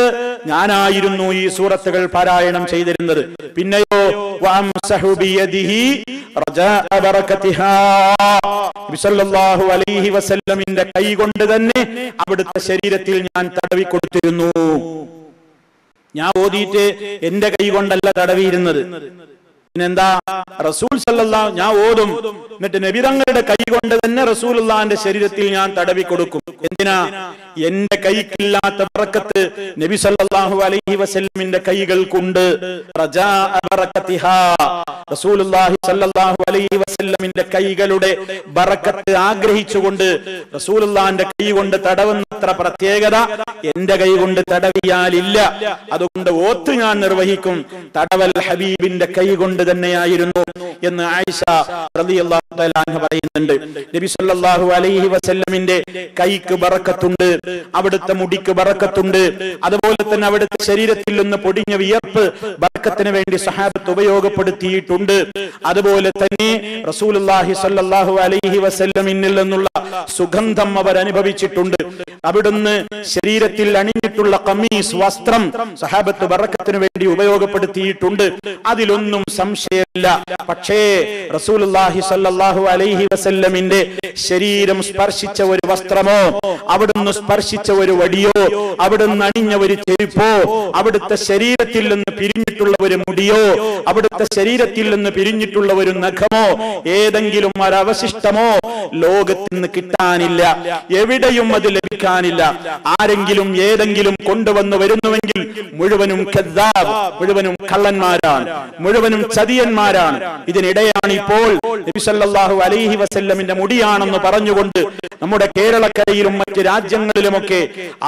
ഞാനായിരുന്നു ഈ സൂറത്തുകൾ പാരായണം ചെയ്തിരുന്നത്. പിന്നെയോ അലൈഹി വസല്ലമിന്റെ കൈ കൊണ്ട് തന്നെ അവിടുത്തെ ശരീരത്തിൽ ഞാൻ തടവി കൊടുത്തിരുന്നു. ഞാൻ ഓതിയിട്ട് എന്റെ കൈ കൊണ്ടല്ല തടവിയിരുന്നത്. പിന്നെന്താ? റസൂൽ സല്ലല്ലാ ഞാൻ ഓതും എന്നിട്ട് നബിതങ്ങളുടെ കൈ കൊണ്ട് തന്നെ റസൂലുള്ളാന്റെ ശരീരത്തിൽ ഞാൻ തടവി കൊടുക്കും. എന്തിനാ? എന്റെ കൈക്കില്ലാത്ത പറക്കത്ത് നബി സല്ലല്ലാഹു അലൈഹി വസല്ലമിന്റെ കൈകൾക്കുണ്ട്. റസൂലുള്ളാഹി സല്ലല്ലാഹു അലൈഹി കൈകളുടെ ബറക്കത്ത് ആഗ്രഹിച്ചുകൊണ്ട് റസൂലുള്ളാന്റെ കൈ കൊണ്ട് തടവുന്നത്ര പ്രത്യേകത എന്റെ കൈ കൊണ്ട് തടവിയാലില്ല. അതുകൊണ്ട് ഓത്ത് ഞാൻ നിർവഹിക്കും. തടവൽ ഹബീബിന്റെ കൈ കൊണ്ട് തന്നെയായിരുന്നു എന്ന് ആയിഷ പറയുന്നുണ്ട്. നബി സല്ലല്ലാഹു അലൈഹി വസല്ലമിന്റെ കൈക്ക് ബറക്കത്തുണ്ട് അവിടുത്തെ മുടിക്ക് ബറക്കത്തുണ്ട് അതുപോലെ തന്നെ അവിടുത്തെ ശരീരത്തിൽ നിന്ന് പൊടിഞ്ഞ വിയർപ്പ് ബറക്കത്തിന് വേണ്ടി സഹാബത്ത് ഉപയോഗപ്പെടുത്തിയിട്ടുണ്ട്. അതുപോലെ തന്നെ റസൂലുള്ളാഹി സല്ലല്ലാഹു അലൈഹി വസല്ലമിന്നിൽ നിന്നുള്ള സുഗന്ധം അവർ അനുഭവിച്ചിട്ടുണ്ട്. അവിടുന്ന് ശരീരത്തിൽ അണിഞ്ഞിട്ടുള്ള കമ്മീസ് വസ്ത്രം സഹാബത്ത് ബറക്കത്തിന് വേണ്ടി ഉപയോഗപ്പെടുത്തിയിട്ടുണ്ട്. അതിലൊന്നും സംശയമില്ല. പക്ഷേ റസൂലുള്ളാഹി സ്വല്ലല്ലാഹു അലൈഹി വസല്ലമിന്റെ ശരീരം സ്പർശിച്ച ഒരു വസ്ത്രമോ അവിടുന്ന് സ്പർശിച്ച ഒരു വടിയോ അവിടുന്ന് അണിഞ്ഞ ഒരു ചെരുപ്പോ അവിടുത്തെ ശരീരത്തിൽ നിന്ന് പിരിഞ്ഞിട്ടുള്ള ഒരു മുടിയോ അവിടുത്തെ ശരീരത്തിൽ നിന്ന് പിരിഞ്ഞിട്ടുള്ള ഒരു നഖമോ ഏതെങ്കിലും ഒരവശിഷ്ടമോ ലോകത്ത് നിന്ന് കിട്ടാനില്ല. എവിടെയും അത് ലഭിക്കാനില്ല. ആരെങ്കിലും ഏതെങ്കിലും കൊണ്ടുവന്ന് വരുന്നുവെങ്കിൽ മുഴുവനും മുഴുവനും കള്ളന്മാരാണ്. മുഴുവനും ചതിയന്മാരാണ് ഇതിനിടെയാണ് ഇപ്പോൾ നബി സല്ലല്ലാഹു അലൈഹി വസല്ലമിന്റെ മുടിയാണെന്ന് പറഞ്ഞുകൊണ്ട് നമ്മുടെ കേരളക്കരയിലും മറ്റ് രാജ്യങ്ങളിലുമൊക്കെ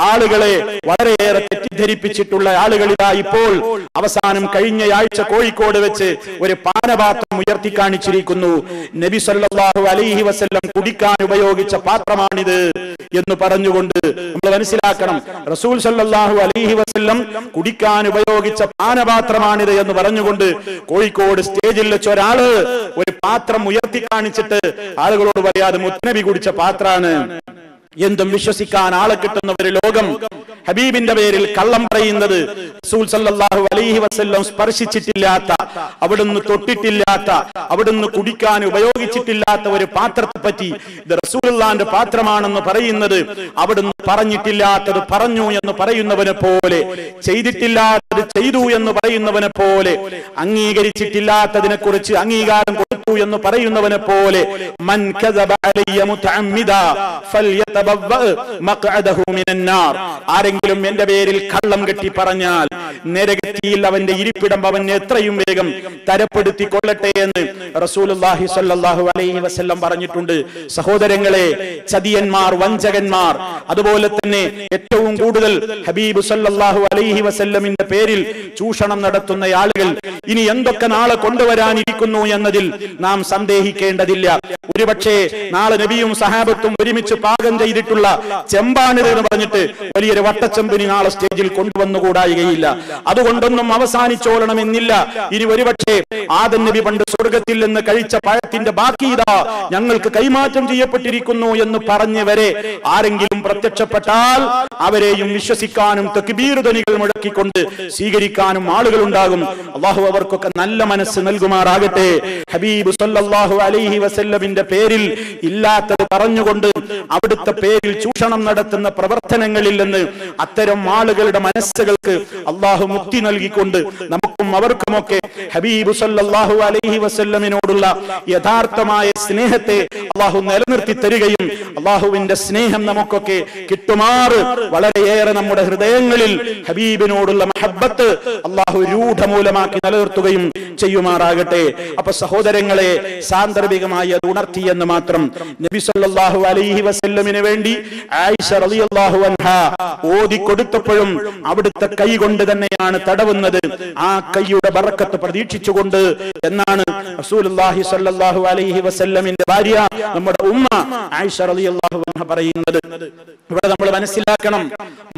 ആളുകളെ വളരെയേറെ തെറ്റിദ്ധരിപ്പിച്ചിട്ടുള്ള ആളുകളിതാ ഇപ്പോൾ അവസാനം കഴിഞ്ഞയാഴ്ച കോഴിക്കോട് വെച്ച് ഒരു പാനപാത്രം ഉയർത്തി കാണിച്ചിരിക്കുന്നു. നബി സല്ലല്ലാഹു അലൈഹി വസല്ലം കുടിക്കാൻ ഉപയോഗിച്ച പാത്രമാണിത് എന്ന് പറഞ്ഞുകൊണ്ട് മനസ്സിലാക്കണം. റസൂൽ സല്ലാഹു അലൈഹി വസ്ല്ലം കുടിക്കാൻ ഉപയോഗിച്ച പാനപാത്രമാണിത് എന്ന് പറഞ്ഞുകൊണ്ട് കോഴിക്കോട് സ്റ്റേജിൽ വെച്ച ഒരാൾ ഒരു പാത്രം ഉയർത്തി കാണിച്ചിട്ട് ആളുകളോട് പറയാതെ മുത്തനബി കുടിച്ച പാത്രാണ്. എന്തും വിശ്വസിക്കാൻ ആളെ കിട്ടുന്ന ഒരു ലോകം. ഹബീബിന്റെ പേരിൽ കള്ളം പറയുന്നത് റസൂൽ സല്ലല്ലാഹു അലൈഹി വസല്ലം സ്പർശിച്ചിട്ടില്ലാത്ത അവിടുന്ന് തൊട്ടിട്ടില്ലാത്ത അവിടുന്ന് കുടിക്കാൻ ഉപയോഗിച്ചിട്ടില്ലാത്ത ഒരു പാത്രത്തെ പറ്റി ഇത് റസൂലുള്ളാന്റെ പാത്രമാണെന്ന് പറയുന്നത് അവിടുന്ന് പറഞ്ഞിട്ടില്ലാത്തത് പറഞ്ഞു എന്ന് പറയുന്നവനെ പോലെ ചെയ്തിട്ടില്ലാത്തത് ചെയ്തു എന്ന് പറയുന്നവനെ പോലെ അംഗീകരിച്ചിട്ടില്ലാത്തതിനെ കുറിച്ച് അംഗീകാരം കൊടുത്തു എന്ന് പറയുന്നവനെ പോലെ മൻ ആരെങ്കിലും എന്റെ പേരിൽ കള്ളം കെട്ടി പറഞ്ഞാൽ നരകത്തിയിൽ അവന്റെ ഇരിപ്പിടം അവൻ എത്രയും വേഗം തരപ്പെടുത്തി കൊള്ളട്ടെ എന്ന് റസൂലുള്ളാഹി സ്വല്ലല്ലാഹു അലൈഹി വസല്ലം പറഞ്ഞിട്ടുണ്ട്. സഹോദരങ്ങളെ ചതിയന്മാർ വഞ്ചകന്മാർ അതുപോലെ തന്നെ ഏറ്റവും കൂടുതൽ ഹബീബ് സല്ലാഹു അലൈഹി വസല്ലമിന്റെ പേരിൽ ചൂഷണം നടത്തുന്ന ആളുകൾ ഇനി എന്തൊക്കെ നാളെ കൊണ്ടുവരാനിരിക്കുന്നു എന്നതിൽ നാം സന്ദേഹിക്കേണ്ടതില്ല ഒരുപക്ഷെ നാളെ നബിയും സഹാബത്തും ഒരുമിച്ച് പാകം ചെയ്തിട്ടുള്ള ചെമ്പാണിത് എന്ന് പറഞ്ഞിട്ട് വലിയൊരു വട്ടച്ചെമ്പിനി നാളെ സ്റ്റേജിൽ കൊണ്ടുവന്നുകൂടായികയില്ല. അതുകൊണ്ടൊന്നും അവസാനിച്ചോളണമെന്നില്ല. ഇനി ഒരുപക്ഷെ ആദൻ നബി പണ്ട് സ്വർഗത്തിൽ നിന്ന് കഴിച്ച പഴത്തിന്റെ ബാക്കി ഇതാ ഞങ്ങൾക്ക് കൈമാറ്റം ചെയ്യപ്പെട്ടിരിക്കുന്നു എന്ന് പറഞ്ഞവരെ ആരെങ്കിലും പ്രത്യക്ഷപ്പെട്ടാൽ അവരെയും വിശ്വസിക്കാനും ധ്വനികൾ മുഴക്കിക്കൊണ്ട് സ്വീകരിക്കാനും ആളുകൾ ഉണ്ടാകും അള്ളാഹു അവർക്കൊക്കെ നല്ല മനസ്സ് നൽകുമാറാകട്ടെ. ഹബീബ് സല്ലല്ലാഹു അലൈഹി വസല്ലമിന്റെ പേരിൽ ഇല്ലാത്തത് പറഞ്ഞുകൊണ്ട് അവിടുത്തെ പേരിൽ ചൂഷണം നടത്തുന്ന പ്രവർത്തനങ്ങളിൽ നിന്ന് അത്തരം ആളുകളുടെ മനസ്സുകൾക്ക് അള്ളാഹു മുക്തി നൽകിക്കൊണ്ട് നമുക്കും അവർക്കുമൊക്കെ ഹബീബ് സല്ലല്ലാഹു അലൈഹി വസല്ലമിനോടുള്ള യഥാർത്ഥമായ സ്നേഹത്തെ അള്ളാഹു നിലനിർത്തി തരികയും അള്ളാഹുവിന്റെ സ്നേഹം നമുക്കൊക്കെ കിട്ടുമാറ്. വളരെയേറെ നമ്മുടെ ഹൃദയങ്ങളിൽ ഹബീബിനോടുള്ള മഹബത്ത് അള്ളാഹു രൂഢമൂലമാക്കി നിലനിർത്തുകയും ചെയ്യുമാറാകട്ടെ. അപ്പൊ സഹോദരങ്ങളെ സാന്ദർഭികമായി അത് ഉണർത്തിയെന്ന് മാത്രം നബി സല്ലല്ലാഹു അലൈഹി വസല്ലമിന് വേണ്ടി ആയിഷ റളിയല്ലാഹു അൻഹ ഓതി കൊടുത്തപ്പോഴും അവിടുത്തെ കൈ കൊണ്ട് തന്നെയാണ് തടവുന്നത്. ആ കൈയുടെ ബറക്കത്ത് പ്രതീക്ഷിച്ചുകൊണ്ട് എന്നാണ് റസൂലുള്ളാഹി സല്ലല്ലാഹു അലൈഹി വസല്ലമിന്റെ ഭാര്യ നമ്മുടെ ഉമ്മ ആയിഷ റളിയല്ലാഹു അൻഹ പറയുന്നത്. ഇവിടെ നമ്മൾ മനസ്സിലാക്കണം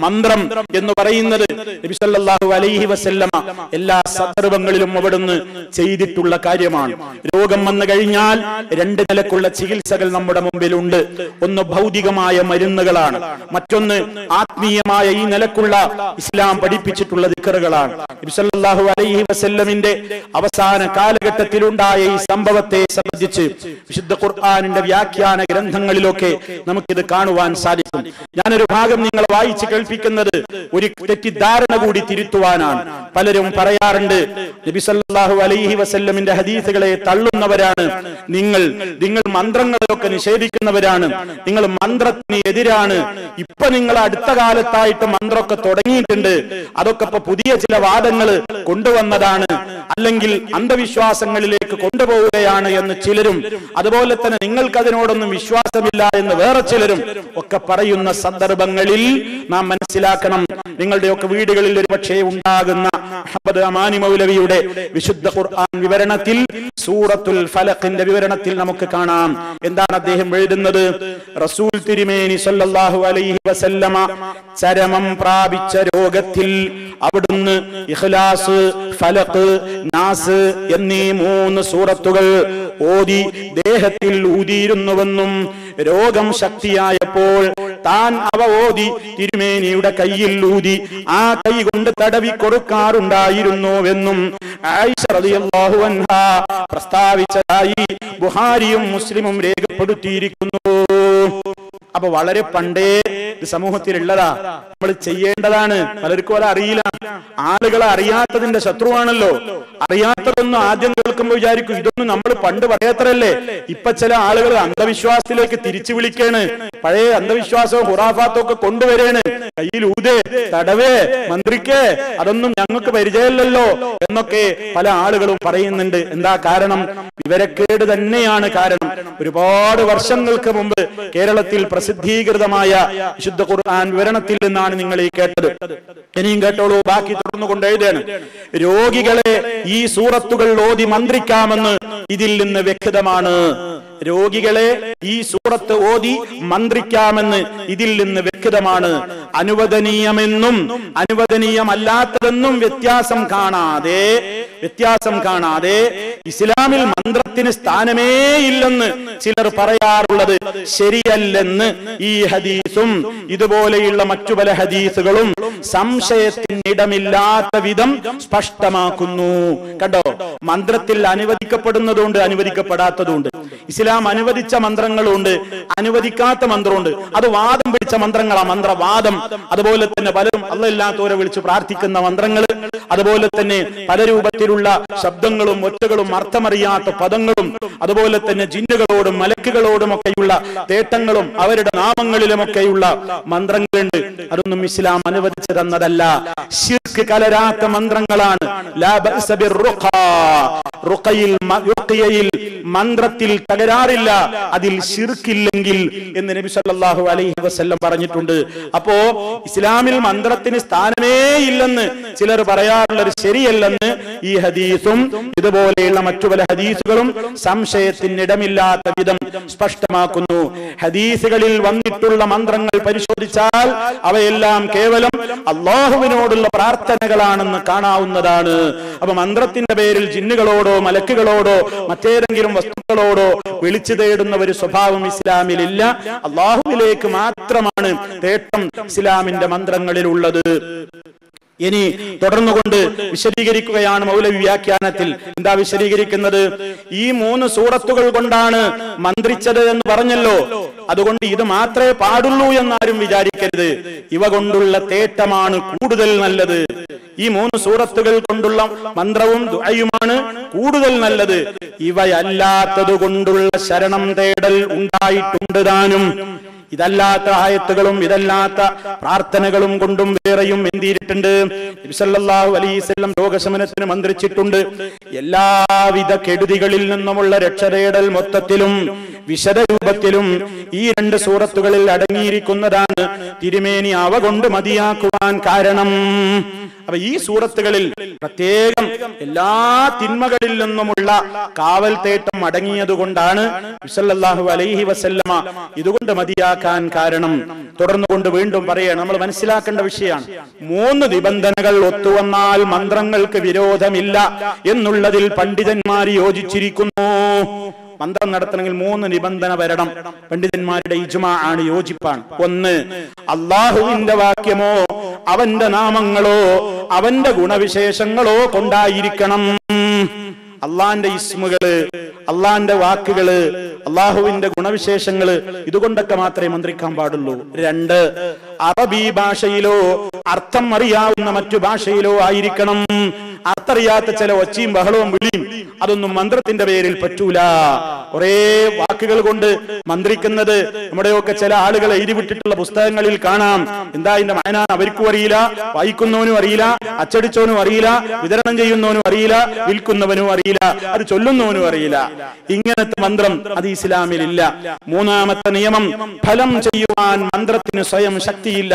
മന്ത്രം എന്ന് പറയുന്നത് നബി സല്ലല്ലാഹു അലൈഹി വസല്ലമ എല്ലാ സന്ദർഭങ്ങളിലും അവിടുന്ന് ചെയ്തിട്ടുള്ള കാര്യമാണ്. രോഗം വന്നു കഴിഞ്ഞാൽ രണ്ട് നിലക്കുള്ള ചികിത്സകൾ നമ്മുടെ മുമ്പിലുണ്ട്. ഒന്ന് ഭൗതികമായ മരുന്നുകളാണ്. മറ്റൊന്ന് ആത്മീയമായ ഈ നിലക്കുള്ള ഇസ്ലാം പഠിപ്പിച്ചിട്ടുള്ള ദിക്കറുകളാണ്. നബി സല്ലല്ലാഹു അലൈഹി വസല്ലമിന്റെ അവസാന കാലഘട്ടത്തിലുണ്ടായ ഈ സംഭവത്തെ സംബന്ധിച്ച് വിശുദ്ധ ഖുർആാനിന്റെ വ്യാഖ്യാന ഗ്രന്ഥങ്ങളിലൊക്കെ നമുക്കിത് കാണുവാൻ സാധിക്കും. ഞാനൊരു ഭാഗം നിങ്ങൾ വായിച്ച് കേൾപ്പിക്കുന്നത് ഒരു തെറ്റിദ്ധാരണ കൂടി തിരുത്തുവാനാണ്. പലരും പറയാറുണ്ട് നബി സല്ലല്ലാഹു അലൈഹി വസല്ലമിന്റെ ഹദീസുകളെ തള്ളുന്നവരാണ് നിങ്ങൾ നിങ്ങൾ മന്ത്രങ്ങളെയൊക്കെ നിഷേധിക്കുന്നവരാണ്. നിങ്ങൾ മന്ത്രത്തിന് എതിരാണ്. ഇപ്പൊ നിങ്ങൾ അടുത്ത കാലത്തായിട്ട് മന്ത്രമൊക്കെ തുടങ്ങിയിട്ടുണ്ട്. അതൊക്കെ ഇപ്പൊ പുതിയ ചില വാദങ്ങൾ കൊണ്ടുവന്നതാണ്. അല്ലെങ്കിൽ അന്ധവിശ്വാസങ്ങളിലേക്ക് കൊണ്ടുപോവുകയാണ് എന്ന് ചിലരും അതുപോലെ തന്നെ നിങ്ങൾക്ക് അതിനോടൊന്നും വിശ്വാസമില്ല എന്ന് വേറെ ചിലരും ഒക്കെ പറയുന്ന സന്ദർഭങ്ങളിൽ നാം മനസ്സിലാക്കണം. നിങ്ങളുടെയൊക്കെ വീടുകളിൽ ഒരു പക്ഷേ ഉണ്ടാകുന്ന മുഹമ്മദ് അമാനി മൗലവിയുടെ വിശുദ്ധ ഖുർആൻ വിവരണത്തിൽ സൂറത്തുൽ ഫലഖിന്റെ വിവരണത്തിൽ നമുക്ക് കാണാം. എന്താണ് അദ്ദേഹം എഴുതുന്നത്? റസൂൽ തിരുമേനി സല്ലല്ലാഹു അലൈഹി വസല്ലമ ചരമം പ്രാപിച്ച രോഗത്തിൽ അവിടുന്ന് ഇഖ്ലാസ് ഫലഖ് നാസ് എന്നീ മൂന്ന് സൂറത്തുകൾ ഓതി ദേഹത്തിൽ ഊതിയിരുന്നുവെന്നും രോഗം ശക്തിയായപ്പോൾ താൻ അവ ഓതി തിരുമേനിയുടെ കയ്യിൽ ഊതി. ആ കൈ കൊണ്ട് തടവി കൊടുക്കാറുണ്ടായിരുന്നുവെന്നും പ്രസ്താവിച്ചതായി ബുഹാരിയും മുസ്ലിമും രേഖപ്പെടുത്തിയിരിക്കുന്നു. അപ്പൊ വളരെ പണ്ടേ സമൂഹത്തിലുള്ളതാ. നമ്മൾ ചെയ്യേണ്ടതാണ്. പലർക്കും അത് അറിയില്ല. ആളുകളെ അറിയാത്തതിന്റെ ശത്രുവാണല്ലോ. അറിയാത്തതൊന്നും ആദ്യം കേൾക്കുമ്പോൾ വിചാരിക്കും ഇതൊന്നും നമ്മൾ പണ്ട് പറയാത്തരല്ലേ ഇപ്പൊ ചില ആളുകൾ അന്ധവിശ്വാസത്തിലേക്ക് തിരിച്ചു വിളിക്കാണ്. പഴയ അന്ധവിശ്വാസവും ഹുറാഫാത്തും ഒക്കെ കൊണ്ടുവരേണ്. കയ്യിൽ ഊതേ തടവേ മന്ത്രിക്കേ അതൊന്നും ഞങ്ങൾക്ക് പരിചയമില്ലല്ലോ എന്നൊക്കെ പല ആളുകളും പറയുന്നുണ്ട്. എന്താ കാരണം? വിവരക്കേട് തന്നെയാണ് കാരണം. ഒരുപാട് വർഷങ്ങൾക്ക് മുമ്പ് കേരളത്തിൽ പ്രസിദ്ധീകൃതമായ വിശുദ്ധ ഖുർആൻ വിവരണത്തിൽ നിന്നാണ് നിങ്ങൾ ഈ കേട്ടത്. ഇനിയും കേട്ടോളൂ ബാക്കി തുടർന്നു കൊണ്ട് എഴുതാണ് രോഗികളെ ഈ സൂറത്തുകൾ ഓതി മന്ത്രിക്കാമെന്ന് ഇതിൽ നിന്ന് വ്യക്തമാണ്. രോഗികളെ ഈ സൂറത്ത് ഓതി മന്ത്രിക്കാമെന്ന് ഇതിൽ നിന്ന് വ്യക്തമാണ്. അനുവദനീയമെന്നും അനുവദനീയമല്ലാത്തതെന്നും വ്യത്യാസം കാണാതെ വ്യത്യാസം കാണാതെ ഇസ്ലാമിൽ മന്ത്രത്തിന് സ്ഥാനമേ ഇല്ലെന്ന് ചിലർ പറയാറുള്ളത് ശരിയല്ലെന്ന് ഈ ഹദീസും ഇതുപോലെയുള്ള മറ്റു പല ഹദീസുകളും സംശയത്തിനിടമില്ലാത്ത വിധം സ്പഷ്ടമാക്കുന്നു. കണ്ടോ? മന്ത്രത്തിൽ അനുവദിക്കപ്പെടുന്നതുകൊണ്ട് അനുവദിക്കപ്പെടാത്തതുകൊണ്ട്. ഇസ്ലാം അനുവദിച്ച മന്ത്രങ്ങളുണ്ട്. അനുവദിക്കാത്ത മന്ത്രമുണ്ട്. അത് വാദം പിടിച്ച മന്ത്രങ്ങളാ മന്ത്രവാദം അതുപോലെ തന്നെ പലരും അല്ലല്ലാത്തവരെ വിളിച്ച് പ്രാർത്ഥിക്കുന്ന മന്ത്രങ്ങൾ. അതുപോലെ തന്നെ പല രൂപത്തിലുള്ള ശബ്ദങ്ങളും ഒറ്റകളും അർത്ഥമറിയാത്ത പദങ്ങളും. അതുപോലെ തന്നെ ജിന്നുകളോടും മലക്കുകളോടും ഒക്കെയുള്ള തേട്ടങ്ങളും അവരുടെ നാമങ്ങളിലുമൊക്കെയുള്ള മന്ത്രങ്ങളുണ്ട്. അതൊന്നും ഇസ്ലാം അനുവദിച്ചു തന്നതല്ല. ശിർക്ക് കലരാത്ത മന്ത്രങ്ങളാണ്. റുഖയിൽ മ- റുഖിയയിൽ തകരാറില്ല. അതിൽ ശിർക്കില്ലെങ്കിൽ എന്ന് നബി സല്ലാഹു അലൈഹി വസ്ല്ലം പറഞ്ഞിട്ടുണ്ട്. അപ്പോ ഇസ്ലാമിൽ മന്ത്രത്തിന് സ്ഥാനമേ ഇല്ലെന്ന് ചിലർ പറയാറുള്ളത് ശരിയല്ലെന്ന് ഈ ഹദീസും ഇതുപോലെയുള്ള മറ്റു പല ഹദീസുകളും സംശയത്തിനിടമില്ലാത്ത വിധം സ്പഷ്ടമാക്കുന്നു. ഹദീസുകളിൽ വന്നിട്ടുള്ള മന്ത്രങ്ങൾ പരിശോധിച്ചാൽ അവയെല്ലാം കേവലം അള്ളാഹുവിനോടുള്ള പ്രാർത്ഥനകളാണെന്ന് കാണാവുന്നതാണ്. അപ്പൊ മന്ത്രത്തിന്റെ പേരിൽ ജിന്നുകളോടോ മലക്കുകളോടോ മറ്റേതെങ്കിലും വസ്തുക്കളോടോ വിളിച്ചു തേടുന്ന ഒരു സ്വഭാവം ഇസ്ലാമിലില്ല. അള്ളാഹുവിലേക്ക് മാത്രമാണ് തേട്ടം ഇസ്ലാമിന്റെ മന്ത്രങ്ങളിൽ ഉള്ളത് ഇനി തുടർന്നുകൊണ്ട് വിശദീകരിക്കുകയാണ് മൗലവി വ്യാഖ്യാനത്തിൽ. എന്താ വിശദീകരിക്കുന്നത്? ഈ മൂന്ന് സൂറത്തുകൾ കൊണ്ടാണ് മന്ത്രിച്ചത് എന്ന് പറഞ്ഞല്ലോ. അതുകൊണ്ട് ഇത് മാത്രമേ പാടുള്ളൂ എന്നാരും വിചാരിക്കരുത്. ഇവ കൊണ്ടുള്ള തേറ്റമാണ് കൂടുതൽ നല്ലത്. ഈ മൂന്ന് സൂറത്തുകൾ കൊണ്ടുള്ള മന്ത്രവും ദുആയുമാണ് കൂടുതൽ നല്ലത്. ഇവയല്ലാത്തത് കൊണ്ടുള്ള ശരണം തേടൽ ഉണ്ടായിട്ടുണ്ട് താനും. ഇതല്ലാത്ത ആയത്തുകളും ഇതല്ലാത്ത പ്രാർത്ഥനകളും കൊണ്ടും വേറെയും എന്തിയിട്ടുണ്ട്? നബിസല്ലല്ലാഹു അലൈഹി വസല്ലം രോഗശമനത്തിന് മന്ത്രിച്ചിട്ടുണ്ട്. എല്ലാവിധ കെടുതികളിൽ നിന്നുമുള്ള രക്ഷതേടൽ മൊത്തത്തിലും വിശദ രൂപത്തിലും ഈ രണ്ട് സൂറത്തുകളിൽ അടങ്ങിയിരിക്കുന്നതാണ് തിരുമേനി അവ കൊണ്ട് മതിയാക്കുവാൻ കാരണം. അപ്പൊ ഈ സൂറത്തുകളിൽ പ്രത്യേകം എല്ലാ തിന്മകളിൽ നിന്നുമുള്ള കാവൽ തേട്ടം അടങ്ങിയതുകൊണ്ടാണ് വിസല്ലാഹു അലൈഹി വസല്ലമ ഇതുകൊണ്ട് മതിയാക്കാൻ കാരണം. തുടർന്നു കൊണ്ട് വീണ്ടും പറയുക നമ്മൾ മനസ്സിലാക്കേണ്ട വിഷയമാണ് മൂന്ന് നിബന്ധനകൾ ഒത്തുവന്നാൽ മന്ത്രങ്ങൾക്ക് വിരോധമില്ല എന്നുള്ളതിൽ പണ്ഡിതന്മാർ യോജിച്ചിരിക്കുന്നു. മന്ത്രം നടത്തണമെങ്കിൽ മൂന്ന് നിബന്ധന വരണം. പണ്ഡിതന്മാരുടെ ഇജ്മാ ആണ് യോജിപ്പാണ്. ഒന്ന് അള്ളാഹുവിന്റെ വാക്യമോ അവന്റെ നാമങ്ങളോ അവന്റെ ഗുണവിശേഷങ്ങളോ കൊണ്ടായിരിക്കണം. അള്ളാന്റെ ഇസ്മുകൾ അള്ളാന്റെ വാക്കുകൾ അള്ളാഹുവിന്റെ ഗുണവിശേഷങ്ങൾ ഇതുകൊണ്ടൊക്കെ മാത്രമേ മന്ത്രിക്കാൻ പാടുള്ളൂ. രണ്ട് അറബി ഭാഷയിലോ അർത്ഥം അറിയാവുന്ന മറ്റു ഭാഷയിലോ ആയിരിക്കണം. അർത്ഥറിയാത്ത ചില ഒച്ചയും ബഹളവും വിളിയും അതൊന്നും മന്ത്രത്തിന്റെ പേരിൽ പറ്റൂല. കുറെ വാക്കുകൾ കൊണ്ട് മന്ത്രിക്കുന്നത് നമ്മുടെയൊക്കെ ചില ആളുകൾ എഴുതിവിട്ടിട്ടുള്ള പുസ്തകങ്ങളിൽ കാണാം. എന്താ ഇതിന്റെ മായന അവർക്കും അറിയില്ല വായിക്കുന്നവനും അറിയില്ല അച്ചടിച്ചവനും അറിയില്ല വിതരണം ചെയ്യുന്നവനും അറിയില്ല വിൽക്കുന്നവനും അറിയില്ല അത് ചൊല്ലുന്നവനും അറിയില്ല. ഇങ്ങനത്തെ മന്ത്രം അത് ഇസ്ലാമിൽ ഇല്ല മൂന്നാമത്തെ നിയമം ഫലം ചെയ്യുവാൻ മന്ത്രത്തിന് സ്വയം ശക്തിയില്ല.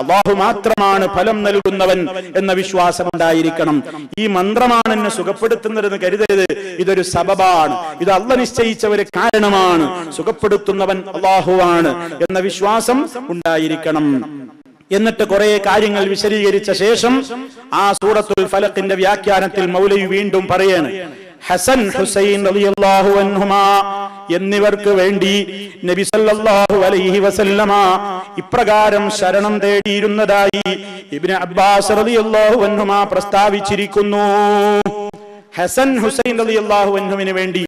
അള്ളാഹു മാത്രമാണ് ഫലം നൽകുന്നവൻ എന്ന വിശ്വാസം ഉണ്ടായിരിക്കണം. ഈ മന്ത്രമാണ് എന്നെ സുഖപ്പെടുത്തുന്നതെന്ന് കരുതരുത്. ഇതൊരു സബബാണ്. ഇത് അല്ല നിശ്ചയിച്ച ഒരു കാരണമാണ്. സുഖപ്പെടുത്തുന്നവൻ അള്ളാഹുവാണ് എന്ന വിശ്വാസം ഉണ്ടായിരിക്കണം. എന്നിട്ട് കുറെ കാര്യങ്ങൾ വിശദീകരിച്ച ശേഷം ആ സൂറത്തുൽ ഫലത്തിന്റെ വ്യാഖ്യാനത്തിൽ മൗലവി വീണ്ടും പറയാണ്. ഹസൻ ഹുസൈൻ റളിയല്ലാഹു അൻഹുമാ. എന്നിവർക്ക് വേണ്ടി നബി സല്ലല്ലാഹു അലൈഹി വസല്ലമ ഇപ്രകാരം ശരണം തേടിയിരുന്നതായി ഇബ്നു അബ്ബാസ് റളിയല്ലാഹു അൻഹുമാ പ്രസ്താവിച്ചിരിക്കുന്നു. ഹസൻ ഹുസൈൻ റളിയല്ലാഹു അൻഹുവിന് വേണ്ടി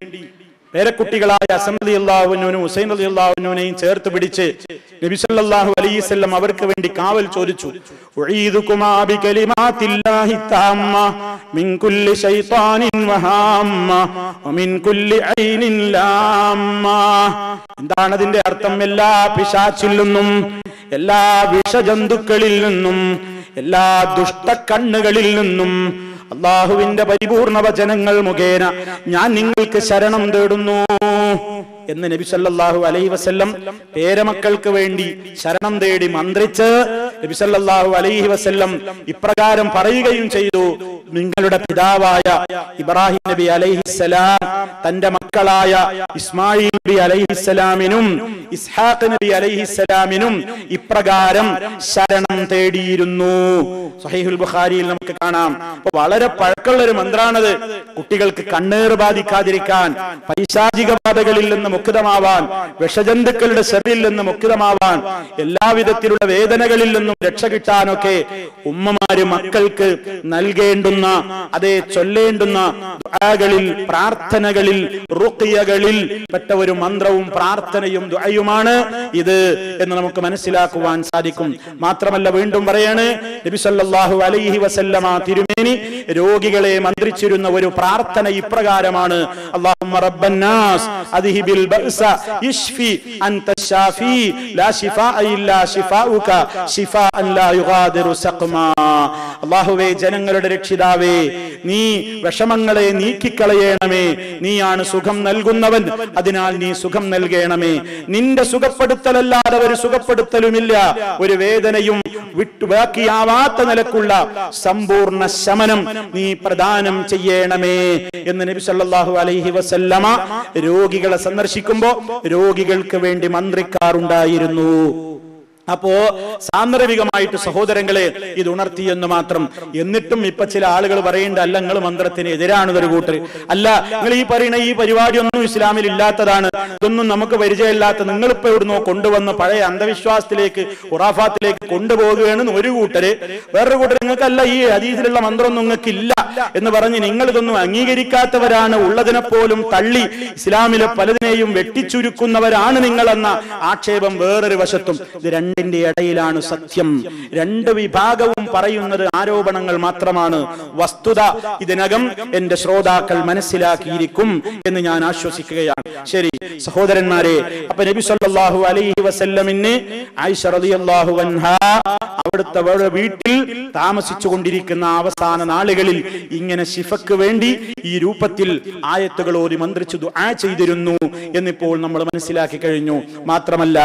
പേരക്കുട്ടികളായ ഹസൻ റളിയല്ലാഹുവിനും ഹുസൈൻ അലി റളിയല്ലാഹുവിനെയും ചേർത്ത് പിടിച്ച് നബിസല്ലാഹു വസല്ലം അവർക്ക് വേണ്ടി കാവൽ ചോദിച്ചു. എന്താണ് അതിന്റെ അർത്ഥം? എല്ലാ പിശാച്ചിൽ നിന്നും എല്ലാ വിഷജന്തുക്കളിൽ നിന്നും എല്ലാ ദുഷ്ട കണ്ണുകളിൽ നിന്നും അള്ളാഹുവിന്റെ പരിപൂർണ വചനങ്ങൾ മുഖേന ഞാൻ നിങ്ങൾക്ക് ശരണം തേടുന്നു എന്ന് നബി സല്ലാഹു അലൈഹി വസ്ല്ലം പേരമക്കൾക്ക് വേണ്ടി ശരണം തേടി മന്ത്രിച്ച് നബി സല്ലല്ലാഹു അലൈഹി വസ്ല്ലം ഇപ്രകാരം പറയുകയും ചെയ്തു. നിങ്ങളുടെ പിതാവായ ഇബ്രാഹിം നബി അലൈഹിസ്സലാം തന്റെ മക്കളായ ഇസ്മായിൽ നബി അലൈഹിസ്സലാമിനും ഇസ്ഹാഖ് നബി അലൈഹിസ്സലാമിനും ഇപ്രകാരം ശരണം തേടിയിരുന്നു. സഹീഹുൽ ബുഖാരിയിൽ നമുക്ക് കാണാം. അപ്പൊ വളരെ പഴക്കമുള്ള ഒരു മന്ത്രാണത്. കുട്ടികൾക്ക് കണ്ണേർ ബാധിക്കാതിരിക്കാൻ പൈശാചിക ബാധകളിൽ നിന്ന് മുക്തമാവാൻ വിഷജന്തുക്കളുടെ ശരിയിൽ നിന്ന് മുക്തമാവാൻ എല്ലാവിധത്തിലുള്ള വേദനകളിൽ നിന്നും രക്ഷ കിട്ടാനൊക്കെ ഉമ്മമാര് മക്കൾക്ക് നൽകേണ്ടുന്ന. അതേ ചൊല്ലേണ്ടുന്ന ദുആകളിൽ പ്രാർത്ഥനകളിൽ റുഖിയകളിൽ പെട്ട ഒരു മന്ത്രവും പ്രാർത്ഥനയും ദുആയുമാണ് ഇത് എന്ന് നമുക്ക് മനസ്സിലാക്കുവാൻ സാധിക്കും. മാത്രമല്ല വീണ്ടും പറയാണ് നബി സല്ലല്ലാഹു അലൈഹി വസല്ലമ തിരുമേനി രോഗികളെ മന്ത്രിച്ചിരുന്ന ഒരു പ്രാർത്ഥന ഇപ്രകാരമാണ്. അല്ലാഹുമ്മ റബ്ബന്നാസ് അദ്ഹിബിൽ ബഅസ ഇഷ്ഫി അൻത ലാ ശിഫാഅ ഇല്ലാ ശിഫാഉക ശിഫാഅൻ ലാ യുഗാദിറു സഖ്മാ. അല്ലാഹുവേ ജനങ്ങളുടെ രക്ഷിതാവേ നീ വിഷമങ്ങളെ നീക്കിക്കളയണമേ. നീയാണ് സുഖം നൽകുന്നവൻ. അതിനാൽ നീ സുഖം നൽകണമേ. നിന്റെ സുഖപ്പെടുത്തലല്ലാതെ ഒരു സുഖപ്പെടുത്തലുമില്ല. ഒരു വേദനയും വിട്ടു ബാക്കിയാവാത്ത നിലക്കുള്ള സമ്പൂർണ ശമനം നീ പ്രദാനം ചെയ്യണമേ എന്ന് നബി സല്ലല്ലാഹു അലൈഹി വസല്ലമ രോഗികളെ സന്ദർശിക്കുമ്പോൾ രോഗികൾക്ക് വേണ്ടി മന്ത്രിക്കാറുണ്ടായിരുന്നു അപ്പോ സാന്ദർഭികമായിട്ട് സഹോദരങ്ങളെ ഇത് ഉണർത്തി എന്ന് മാത്രം എന്നിട്ടും ഇപ്പൊ ചില ആളുകൾ പറയേണ്ട അല്ല നിങ്ങൾ മന്ത്രത്തിന് എതിരാണ് ഒരു കൂട്ടർ അല്ല നിങ്ങൾ ഈ പറയുന്ന ഈ പരിപാടി ഒന്നും ഇസ്ലാമിൽ ഇല്ലാത്തതാണ്. ഇതൊന്നും നമുക്ക് പരിചയമില്ലാത്ത നിങ്ങളിപ്പോ ഇവിടുന്ന് കൊണ്ടുവന്ന് പഴയ അന്ധവിശ്വാസത്തിലേക്ക് ഉറാഫാത്തിലേക്ക് കൊണ്ടുപോകുകയാണ് ഒരു കൂട്ടര്. വേറൊരു കൂട്ടർ നിങ്ങൾക്കല്ല ഈ അതീതിലുള്ള മന്ത്രമൊന്നും നിങ്ങൾക്ക് ഇല്ല എന്ന് പറഞ്ഞ് നിങ്ങൾ ഇതൊന്നും അംഗീകരിക്കാത്തവരാണ്. ഉള്ളതിനെ പോലും തള്ളി ഇസ്ലാമിലെ പലതിനെയും വെട്ടിച്ചുരുക്കുന്നവരാണ് നിങ്ങളെന്ന ആക്ഷേപം വേറൊരു വശത്തും. ഇത് രണ്ടിന്റെ ഇടയിലാണ് സത്യം. രണ്ട് വിഭാഗവും പറയുന്നത് ആരോപണങ്ങൾ മാത്രമാണ്. വസ്തുത ഇതിനകം എന്റെ ശ്രോതാക്കൾ മനസ്സിലാക്കിയിരിക്കും എന്ന് ഞാൻ ആശ്വസിക്കുകയാണ്. ശരി സഹോദരന്മാരെ അപ്പൊ നബി സല്ലല്ലാഹു അലൈഹി വസല്ലമിന് ആയിഷ റളിയല്ലാഹു അവിടുത്തെ വീട്ടിൽ താമസിച്ചു കൊണ്ടിരിക്കുന്ന അവസാന നാളുകളിൽ ഇങ്ങനെ ശിഫക്ക് വേണ്ടി ഈ രൂപത്തിൽ ആയത്തുകൾ ഓതി മന്ത്രിച്ചു ദുആ ചെയ്തിരുന്നു എന്നിപ്പോൾ നമ്മൾ മനസ്സിലാക്കി കഴിഞ്ഞു. മാത്രമല്ല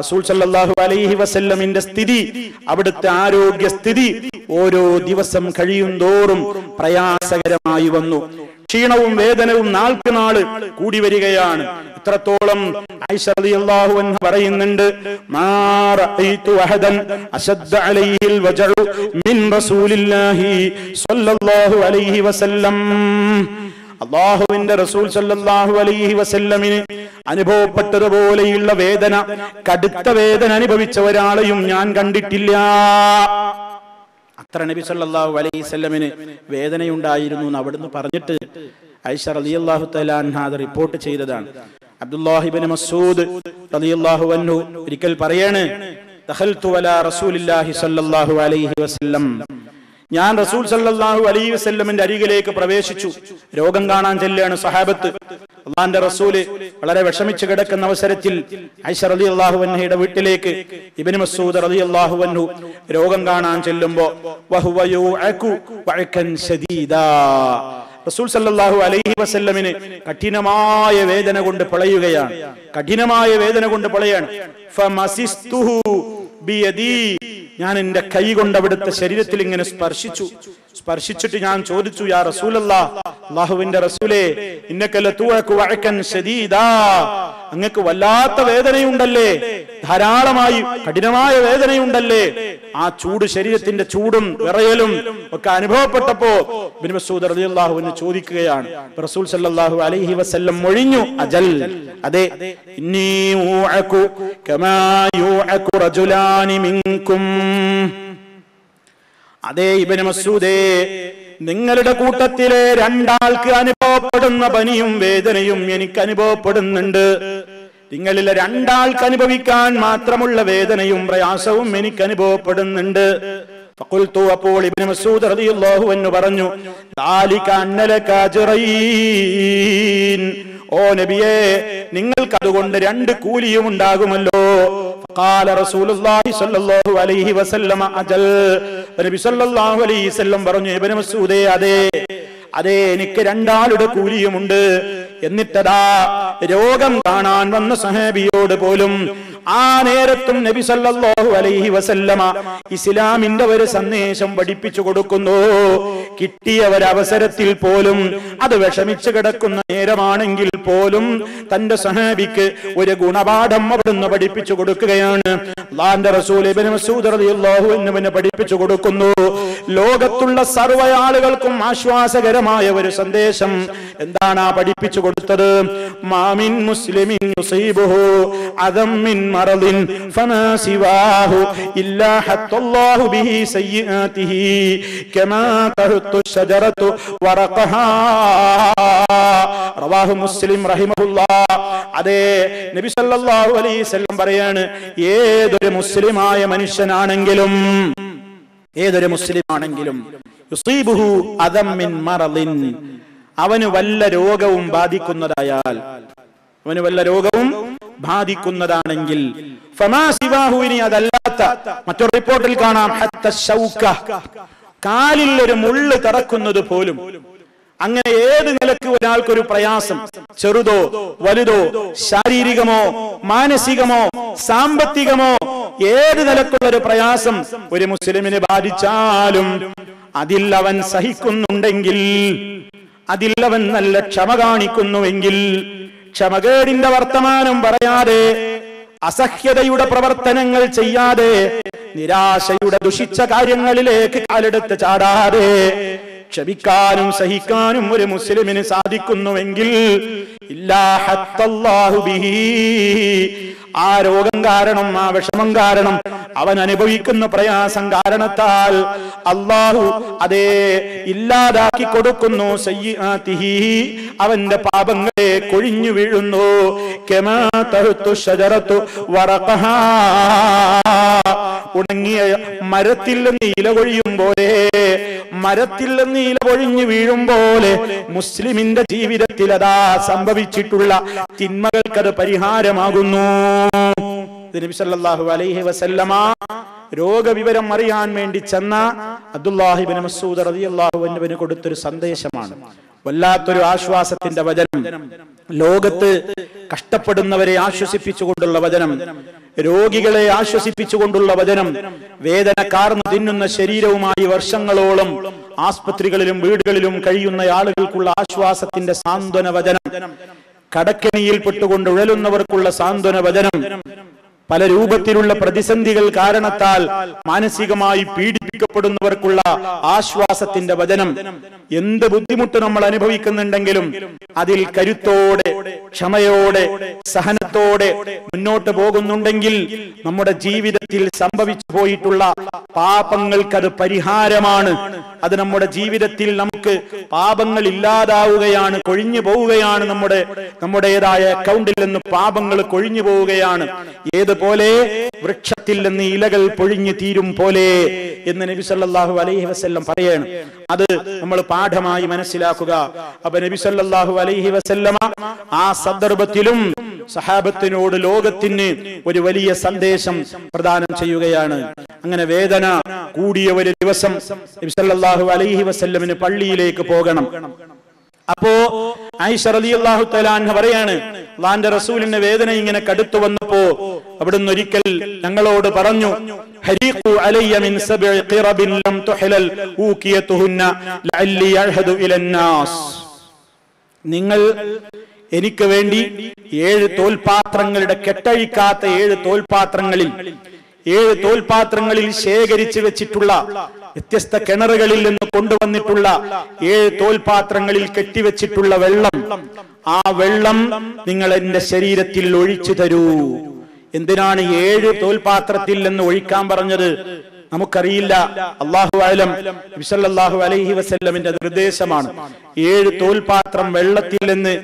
റസൂൽ സല്ലല്ലാഹു അലൈഹി വസല്ലമിന്റെ സ്ഥിതി അവിടുത്തെ ആരോഗ്യ സ്ഥിതി ഓരോ ദിവസം കഴിയും തോറും പ്രയാസകരമായി വന്നു. ക്ഷീണവും വേദനവും നാൾക്ക് നാൾ കൂടി വരികയാണ്. ഇത്രത്തോളം പറയുന്നുണ്ട് മിൻ റസൂലില്ലാഹി സ്വല്ലല്ലാഹു അലൈഹി വസല്ലം. അള്ളാഹുവിന്റെ റസൂൽ സല്ലാഹു അലൈഹി വസല്ലമിന് അനുഭവപ്പെട്ടതുപോലെയുള്ള വേദന കടുത്ത വേദന അനുഭവിച്ച ഒരാളെയും ഞാൻ കണ്ടിട്ടില്ല. അത്ര നബി സല്ലാഹു അലൈഹി വസല്ലമിന് വേദനയുണ്ടായിരുന്നു എന്ന് അവിടുന്ന് പറഞ്ഞിട്ട് ഐഷ റളിയല്ലാഹു അള്ളാഹു തലാൻഹാദ് റിപ്പോർട്ട് ചെയ്തതാണ്. അബ്ദുല്ലാഹിബിൻ മസൂദ് റളിയല്ലാഹു അൻഹു ഒരിക്കൽ പറയാണ് ദഖൽതു അലാ റസൂലില്ലാഹി സല്ലല്ലാഹു അലൈഹി വസല്ലം. ഞാൻ റസൂൽ സല്ലാഹു അലൈഹി വസ്ല്ലമിന്റെ അരികിലേക്ക് പ്രവേശിച്ചു. രോഗം കാണാൻ ചെല്ലുകയാണ് സഹാബത്ത് അള്ളാന്റെ റസൂൽ വളരെ വിഷമിച്ചു കിടക്കുന്ന അവസരത്തിൽ ഐഷ അള്ളാഹു അൻഹയുടെ വീട്ടിലേക്ക് ഇബ്നു മസ്ഊദ് അള്ളാഹു അൻഹു രോഗം കാണാൻ ചെല്ലുമ്പോ റസൂൽ സല്ലാഹു അലൈഹി വസല്ലമിന് കഠിനമായ വേദന കൊണ്ട് പിളയുകയാണ്. കഠിനമായ വേദന കൊണ്ട് പിളയാണ്. ബിയദി ഞാൻ എന്റെ കൈ കൊണ്ട് അവിടുത്തെ ശരീരത്തിൽ ഇങ്ങനെ സ്പർശിച്ചു. സ്പർശിച്ചിട്ട് ഞാൻ ചോദിച്ചു യാ റസൂലല്ലാ അള്ളാഹുവിന്റെ റസൂലേ ഇന്നക്കല്ല തൂഴക്ക് വഴക്കൻ ശരീദാ അങ്ങക്ക് വല്ലാത്ത വേദനയുണ്ടല്ലേ? ധാരാളമായി കഠിനമായ വേദനയുണ്ടല്ലേ? ആ ചൂട് ശരീരത്തിന്റെ ചൂടും വിറയലും ഒക്കെ അനുഭവപ്പെട്ടപ്പോ ബിൻ മസൂദ് അൻഹു ചോദിക്കുകയാണ്. റസൂൽ സല്ലല്ലാഹു അലൈഹി വസല്ലം മൊഴിഞ്ഞു അജൽ അതെ ഇന്നീ ഊഅകു കമാ യൂഅകു റജുലാനി മിൻകും. അതേ ഇബന് മസൂദേ നിങ്ങളുടെ കൂട്ടത്തിലെ രണ്ടാൾക്ക് അനുഭവപ്പെടുന്ന പനിയും വേദനയും എനിക്ക് അനുഭവപ്പെടുന്നുണ്ട്. നിങ്ങളിലെ രണ്ടാൾക്ക് അനുഭവിക്കാൻ മാത്രമുള്ള വേദനയും പ്രയാസവും എനിക്ക് അനുഭവപ്പെടുന്നുണ്ട്. ഫഖുൽതു അപ്പോൾ ഇബ്നു മസ്ഊദ് റളിയല്ലാഹു അൻഹു പറഞ്ഞു താലിക അന്നലക അജ്റൈൻ ഓ നബിയേ നിങ്ങൾക്ക് അതുകൊണ്ട് രണ്ട് കൂലിയും ഉണ്ടാകുമല്ലോ. قال رسول الله صلى الله عليه وسلم അജൽ നബി സല്ലല്ലാഹു അലൈഹി വസല്ലം പറഞ്ഞു ഇബ്നു മസ്ഊദേ അതെ അതെ എനിക്ക് രണ്ടാളുടെ കൂലിയുമുണ്ട് എന്നിട്ടതാ രോഗം കാണാൻ വന്ന സഹാബിയോട് പോലും ആ നേരത്തും നബി സല്ലല്ലാഹു അലൈഹി വസല്ലമ ഇസ്ലാമിന്റെ ഒരു സന്ദേശം പഠിപ്പിച്ചു കൊടുക്കുന്നു. കിട്ടിയ ഒരവസരത്തിൽ പോലും അത് വിഷമിച്ചു കിടക്കുന്ന നേരമാണെങ്കിൽ പോലും തന്റെ സഹാബിക്ക് ഒരു ഗുണപാഠം അവിടുന്ന് പഠിപ്പിച്ചു കൊടുക്കുകയാണ്. റസൂൽ ഇബ്നു മസൂദ് റളിയല്ലാഹു പഠിപ്പിച്ചു കൊടുക്കുന്നു. ലോകത്തുള്ള സർവ ആളുകൾക്കും ആശ്വാസകരമായ ഒരു സന്ദേശം എന്താണ് ആ പഠിപ്പിച്ചു കൊടുത്തത്. മാമിൻ മുസ്ലിമിൻ യുസീബുഹു അദം മിൻ മറദിൻ ഫമാ സിവാഹു ഇല്ലാ ഹത്തല്ലാഹു ബിഹി സയ്യിആതിഹി കമാ തഹത്തു ശജറത്തു വറഖഹാ. റവാഹു മുസ്ലിം റഹിമഹുല്ലാ. അതെ നബി സല്ലല്ലാഹു അലൈഹി വസല്ലം പറയാണ് ഏതൊരു മുസ്ലിമായ മനുഷ്യനാണെങ്കിലും ഏതൊരു മുസ്ലിം ആണെങ്കിലും യുസീബുഹു അദം മിൻ മറദിൻ അവന് വല്ല രോഗവും ബാധിക്കുന്നതായാൽ അവന് വല്ല രോഗവും ബാധിക്കുന്നതാണെങ്കിൽ ഫമാ സിവാഹു ഇനി അതല്ലാത്ത മറ്റൊരു റിപ്പോർട്ടിൽ കാണാം. കാലിൽ ഒരു മുള്ള് തറക്കുന്നത് പോലും അങ്ങനെ ഏത് നിലയ്ക്ക് ഒരാൾക്കൊരു പ്രയാസം ചെറുതോ വലുതോ ശാരീരികമോ മാനസികമോ സാമ്പത്തികമോ ഏത് നിലക്കുള്ള ഒരു പ്രയാസം ഒരു മുസ്ലിമിനെ ബാധിച്ചാലും അതിൽ അവൻ സഹിക്കുന്നുണ്ടെങ്കിൽ അതിൽ അവൻ നല്ല ക്ഷമ കാണിക്കുന്നുവെങ്കിൽ ക്ഷമകേടിന്റെ വർത്തമാനം പറയാതെ അസഹ്യതയുടെ പ്രവർത്തനങ്ങൾ ചെയ്യാതെ നിരാശയുടെ ദുഷിച്ച കാര്യങ്ങളിലേക്ക് കാലെടുത്ത് ചാടാതെ ക്ഷമിക്കാനും സഹിക്കാനും ഒരു മുസ്ലിമിന് സാധിക്കുന്നുവെങ്കിൽ ആ രോഗം കാരണം ആ വിഷമം കാരണം അവൻ അനുഭവിക്കുന്ന പ്രയാസം കാരണത്താൽ അള്ളാഹു അതേ ഇല്ലാതാക്കി കൊടുക്കുന്നു അവന്റെ പാപങ്ങളെ കൊഴിഞ്ഞു വീഴുന്നു. കെമാ തഴുത്തു ഷജറത്തു വറഖഹാ. ഉണങ്ങിയ മരത്തിൽ നിന്ന് ഇല കൊഴിയും പോലെ മരത്തിൽ നിന്ന് ഇല പൊഴിഞ്ഞു വീഴും പോലെ മുസ്ലിമിന്റെ ജീവിതത്തിൽ അതാ സംഭവിച്ചിട്ടുള്ള തിന്മകൾക്കത് പരിഹാരമാകുന്നു. നബിസല്ലാഹു അലൈഹി വസല്ലമ രോഗവിവരം അറിയാൻ വേണ്ടി ചെന്ന അബ്ദുല്ലാഹിബിൻ മസൂദ് റളിയല്ലാഹു അൻഹുവിന് കൊടുത്തൊരു സന്ദേശമാണ്. വല്ലാത്തൊരു ആശ്വാസത്തിന്റെ വചനം. ലോകത്ത് കഷ്ടപ്പെടുന്നവരെ ആശ്വസിപ്പിച്ചുകൊണ്ടുള്ള വചനം. രോഗികളെ ആശ്വസിപ്പിച്ചുകൊണ്ടുള്ള വചനം. വേദന കാർന്നു തിന്നുന്ന ശരീരവുമായി വർഷങ്ങളോളം ആസ്പത്രികളിലും വീടുകളിലും കഴിയുന്ന ആളുകൾക്കുള്ള ആശ്വാസത്തിന്റെ സാന്ത്വന വചനം. കടക്കെണിയിൽ പെട്ടുകൊണ്ട് ഉഴലുന്നവർക്കുള്ള സാന്ത്വന വചനം. പല രൂപത്തിലുള്ള പ്രതിസന്ധികൾ കാരണത്താൽ മാനസികമായി പീഡിപ്പിക്കപ്പെടുന്നവർക്കുള്ള ആശ്വാസത്തിന്റെ വചനം എന്ത് ബുദ്ധിമുട്ട് നമ്മൾ അനുഭവിക്കുന്നുണ്ടെങ്കിലും അതിൽ കരുത്തോടെ ക്ഷമയോടെ സഹനത്തോടെ മുന്നോട്ട് പോകുന്നുണ്ടെങ്കിൽ നമ്മുടെ ജീവിതത്തിൽ സംഭവിച്ചു പോയിട്ടുള്ള പാപങ്ങൾക്കത് പരിഹാരമാണ്. അത് നമ്മുടെ ജീവിതത്തിൽ നമുക്ക് പാപങ്ങൾ ഇല്ലാതാവുകയാണ് കൊഴിഞ്ഞു പോവുകയാണ് നമ്മുടെ നമ്മുടേതായ അക്കൗണ്ടിൽ നിന്ന് പാപങ്ങൾ കൊഴിഞ്ഞു പോവുകയാണ്. ഏതുപോലെ വൃക്ഷത്തിൽ നിന്ന് ഇലകൾ പൊഴിഞ്ഞു തീരും പോലെ എന്ന് നബി സല്ലല്ലാഹു അലൈഹി വസ്ല്ലം പറയാണ്. അത് നമ്മൾ പാഠമായി മനസ്സിലാക്കുക. അപ്പൊ നബി സല്ലാഹു അലൈഹി വസല്ലമ ആ സന്ദർഭത്തിലും സഹാബത്തിനോട് ലോകത്തിന് ഒരു വലിയ സന്ദേശം പ്രദാനം ചെയ്യുകയാണ്. അങ്ങനെ വേദന കൂടിയ ഒരു ദിവസം നബി സല്ലല്ലാഹു അലൈഹി വസല്ലമിന് പള്ളിയിലേക്ക് പോകണം. അപ്പോ അൻഹ പറയാണ് അള്ളാന്റെ റസൂലിന്റെ വേദന ഇങ്ങനെ കടുത്തു വന്നപ്പോ അവിടുന്ന് ഒരിക്കൽ ഞങ്ങളോട് പറഞ്ഞു ഹരീഖു അലയ്യ മിൻ ലം നിങ്ങൾ എനിക്ക് വേണ്ടി ഏഴ് തോൽപാത്രങ്ങളുടെ കെട്ടഴിക്കാത്ത ഏഴ് തോൽപാത്രങ്ങളിൽ ഏഴ് തോൽപാത്രങ്ങളിൽ ശേഖരിച്ചു വെച്ചിട്ടുള്ള വ്യത്യസ്ത കിണറുകളിൽ നിന്ന് കൊണ്ടുവന്നിട്ടുള്ള ഏഴ് തോൽപാത്രങ്ങളിൽ കെട്ടിവെച്ചിട്ടുള്ള വെള്ളം ആ വെള്ളം നിങ്ങൾ എന്റെ ശരീരത്തിൽ ഒഴിച്ചു തരൂ. എന്തിനാണ് ഏഴ് തോൽപാത്രത്തിൽ നിന്ന് ഒഴിക്കാൻ പറഞ്ഞത്? നമുക്കറിയില്ല. അള്ളാഹു ആലം വിസല്ലാഹു അലൈഹി വസല്ലമിന്റെ നിർദ്ദേശമാണ്. ഏഴ് തോൽപാത്രം വെള്ളത്തിൽ നിന്ന്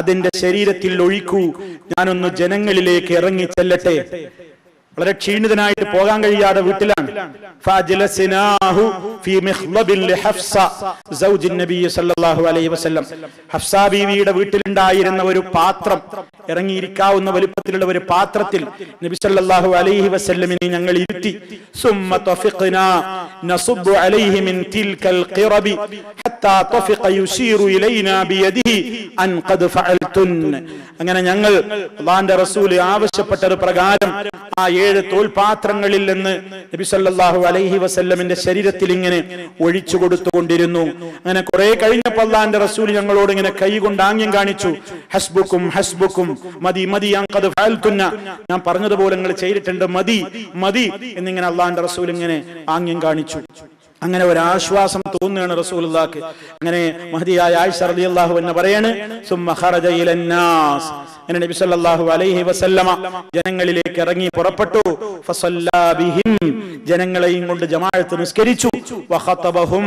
അതിന്റെ ശരീരത്തിൽ ഒഴിക്കൂ. ഞാനൊന്ന് ജനങ്ങളിലേക്ക് ഇറങ്ങി ചെല്ലട്ടെ. വളരെ ക്ഷീണിതനായിട്ട് പോകാൻ കഴിയാതെ വീട്ടിലാണ്. ഹഫ്സ വീട്ടിലുണ്ടായിരുന്ന ഒരു പാത്രം ഇറങ്ങിയിരിക്കാവുന്ന വലുപ്പത്തിലുള്ള ഒരു പാത്രത്തിൽ നബി സല്ലല്ലാഹു അലൈഹി വസല്ലമിനെ ഞങ്ങൾ ഇരുത്തി. അങ്ങനെ ഞങ്ങൾ അള്ളാന്റെ റസൂൽ ആവശ്യപ്പെട്ടത് പ്രകാരം ആ ഏഴ് തോൽപാത്രങ്ങളിൽ നിന്ന് നബി സല്ലല്ലാഹു അലൈഹി വസല്ലമിന്റെ ശരീരത്തിൽ ഇങ്ങനെ ഒഴിച്ചു കൊടുത്തുകൊണ്ടിരുന്നു. അങ്ങനെ കുറെ കഴിഞ്ഞപ്പോൾ അള്ളാന്റെ റസൂൽ ഞങ്ങളോട് ഇങ്ങനെ കൈ കൊണ്ട് ആംഗ്യം കാണിച്ചു. ഹസ്ബുക്കും ഹസ്ബുക്കും മതി മതി ഞാൻ പറഞ്ഞതുപോലെ നിങ്ങൾ ചെയ്തിട്ടുണ്ട് മതി മതി എന്നിങ്ങനെ അള്ളാന്റെ റസൂൽ ഇങ്ങനെ ആംഗ്യം കാണിച്ചു. അങ്ങനെ ഒരു ആശ്വാസം തോന്നുകയാണ് റസൂലുള്ളാക്ക് അങ്ങനെ മഹദിയായ ആയിഷ റളിയല്ലാഹു എന്ന് പറയാണ് സുമ്മ ഖറജ ഇലന്നാസ്. അങ്ങനെ നബി സല്ലല്ലാഹു അലൈഹി വസല്ലമ ജനങ്ങളിലേക്ക് ഇറങ്ങി പുറപ്പെട്ടു. ഫസല്ലാ ബിഹിം ജനങ്ങളെയും കൊണ്ട് ജമാഅത്ത് നിസ്കരിച്ചു. വഖതബഹും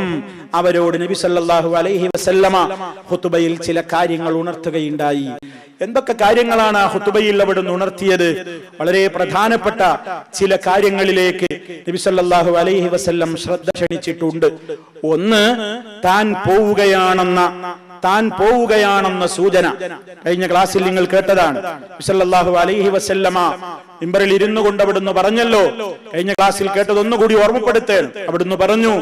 അവരോട് നബി സല്ലല്ലാഹു അലൈഹി വസല്ലമ ഖുതുബയിൽ ചില കാര്യങ്ങൾ ഉണർത്തുകയുണ്ടായി. എന്തൊക്കെ കാര്യങ്ങളാണ് ആ ഖുതുബയിൽ അവിടുന്ന് ഉണർത്തിയത്? വളരെ പ്രധാനപ്പെട്ട ചില കാര്യങ്ങളിലേക്ക് നബി സല്ലല്ലാഹു അലൈഹി വസല്ലം ശ്രദ്ധ ക്ഷണിച്ചിട്ടുണ്ട് ഒന്ന് താൻ പോവുകയാണെന്ന താൻ പോവുകയാണെന്ന സൂചന. കഴിഞ്ഞ ക്ലാസ്സിൽ നിങ്ങൾ കേട്ടതാണ്. അലൈഹി വസല്ലമ മിമ്പറിൽ ഇരുന്നു കൊണ്ട് അവിടുന്ന് പറഞ്ഞല്ലോ. കഴിഞ്ഞ ക്ലാസ്സിൽ കേട്ടത് ഒന്നുകൂടി ഓർമ്മപ്പെടുത്തേൻ. അവിടുന്ന് പറഞ്ഞു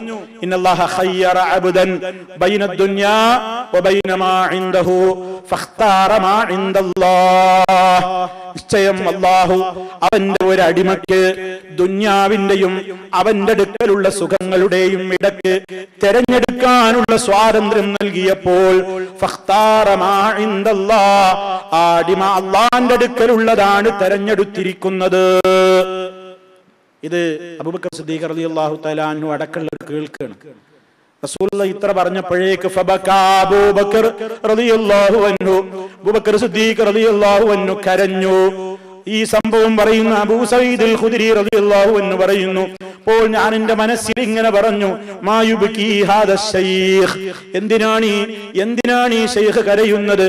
നിശ്ചയം അല്ലാഹു അവന്റെ ഒരു അടിമയ്ക്ക് ദുന്യാവിന്റെയും അവന്റെ അടുക്കലുള്ള സുഖങ്ങളുടെയും ഇടയ്ക്ക് തെരഞ്ഞെടുക്കാനുള്ള സ്വാതന്ത്ര്യം നൽകിയപ്പോൾ അടിമ അള്ളാന്റെ അടുക്കലുള്ളതാണ് തെരഞ്ഞെടുത്തിരിക്കുന്നത്. ഇത് അബൂബക്കർ സിദ്ദീഖ് റളിയല്ലാഹു അള്ളാഹു തലാനു അടക്കമുള്ള കേൾക്കുകയാണ് റസൂലുള്ള ഇത്ര പറഞ്ഞപ്പോഴേക്ക് കരഞ്ഞു. ഈ സംഭവം പറയുന്ന അബൂ സഈദുൽ ഖുദരി റളിയല്ലാഹു എന്ന് പറയുന്നു. അപ്പോൾ ഞാൻ എന്റെ മനസ്സിൽ ഇങ്ങനെ പറഞ്ഞു മായുബ്കി ഹാദ ശൈഖ്. എന്തിനാണ് ഈ എന്തിനാണ് ഈ ശൈഖ് കരയുന്നത്?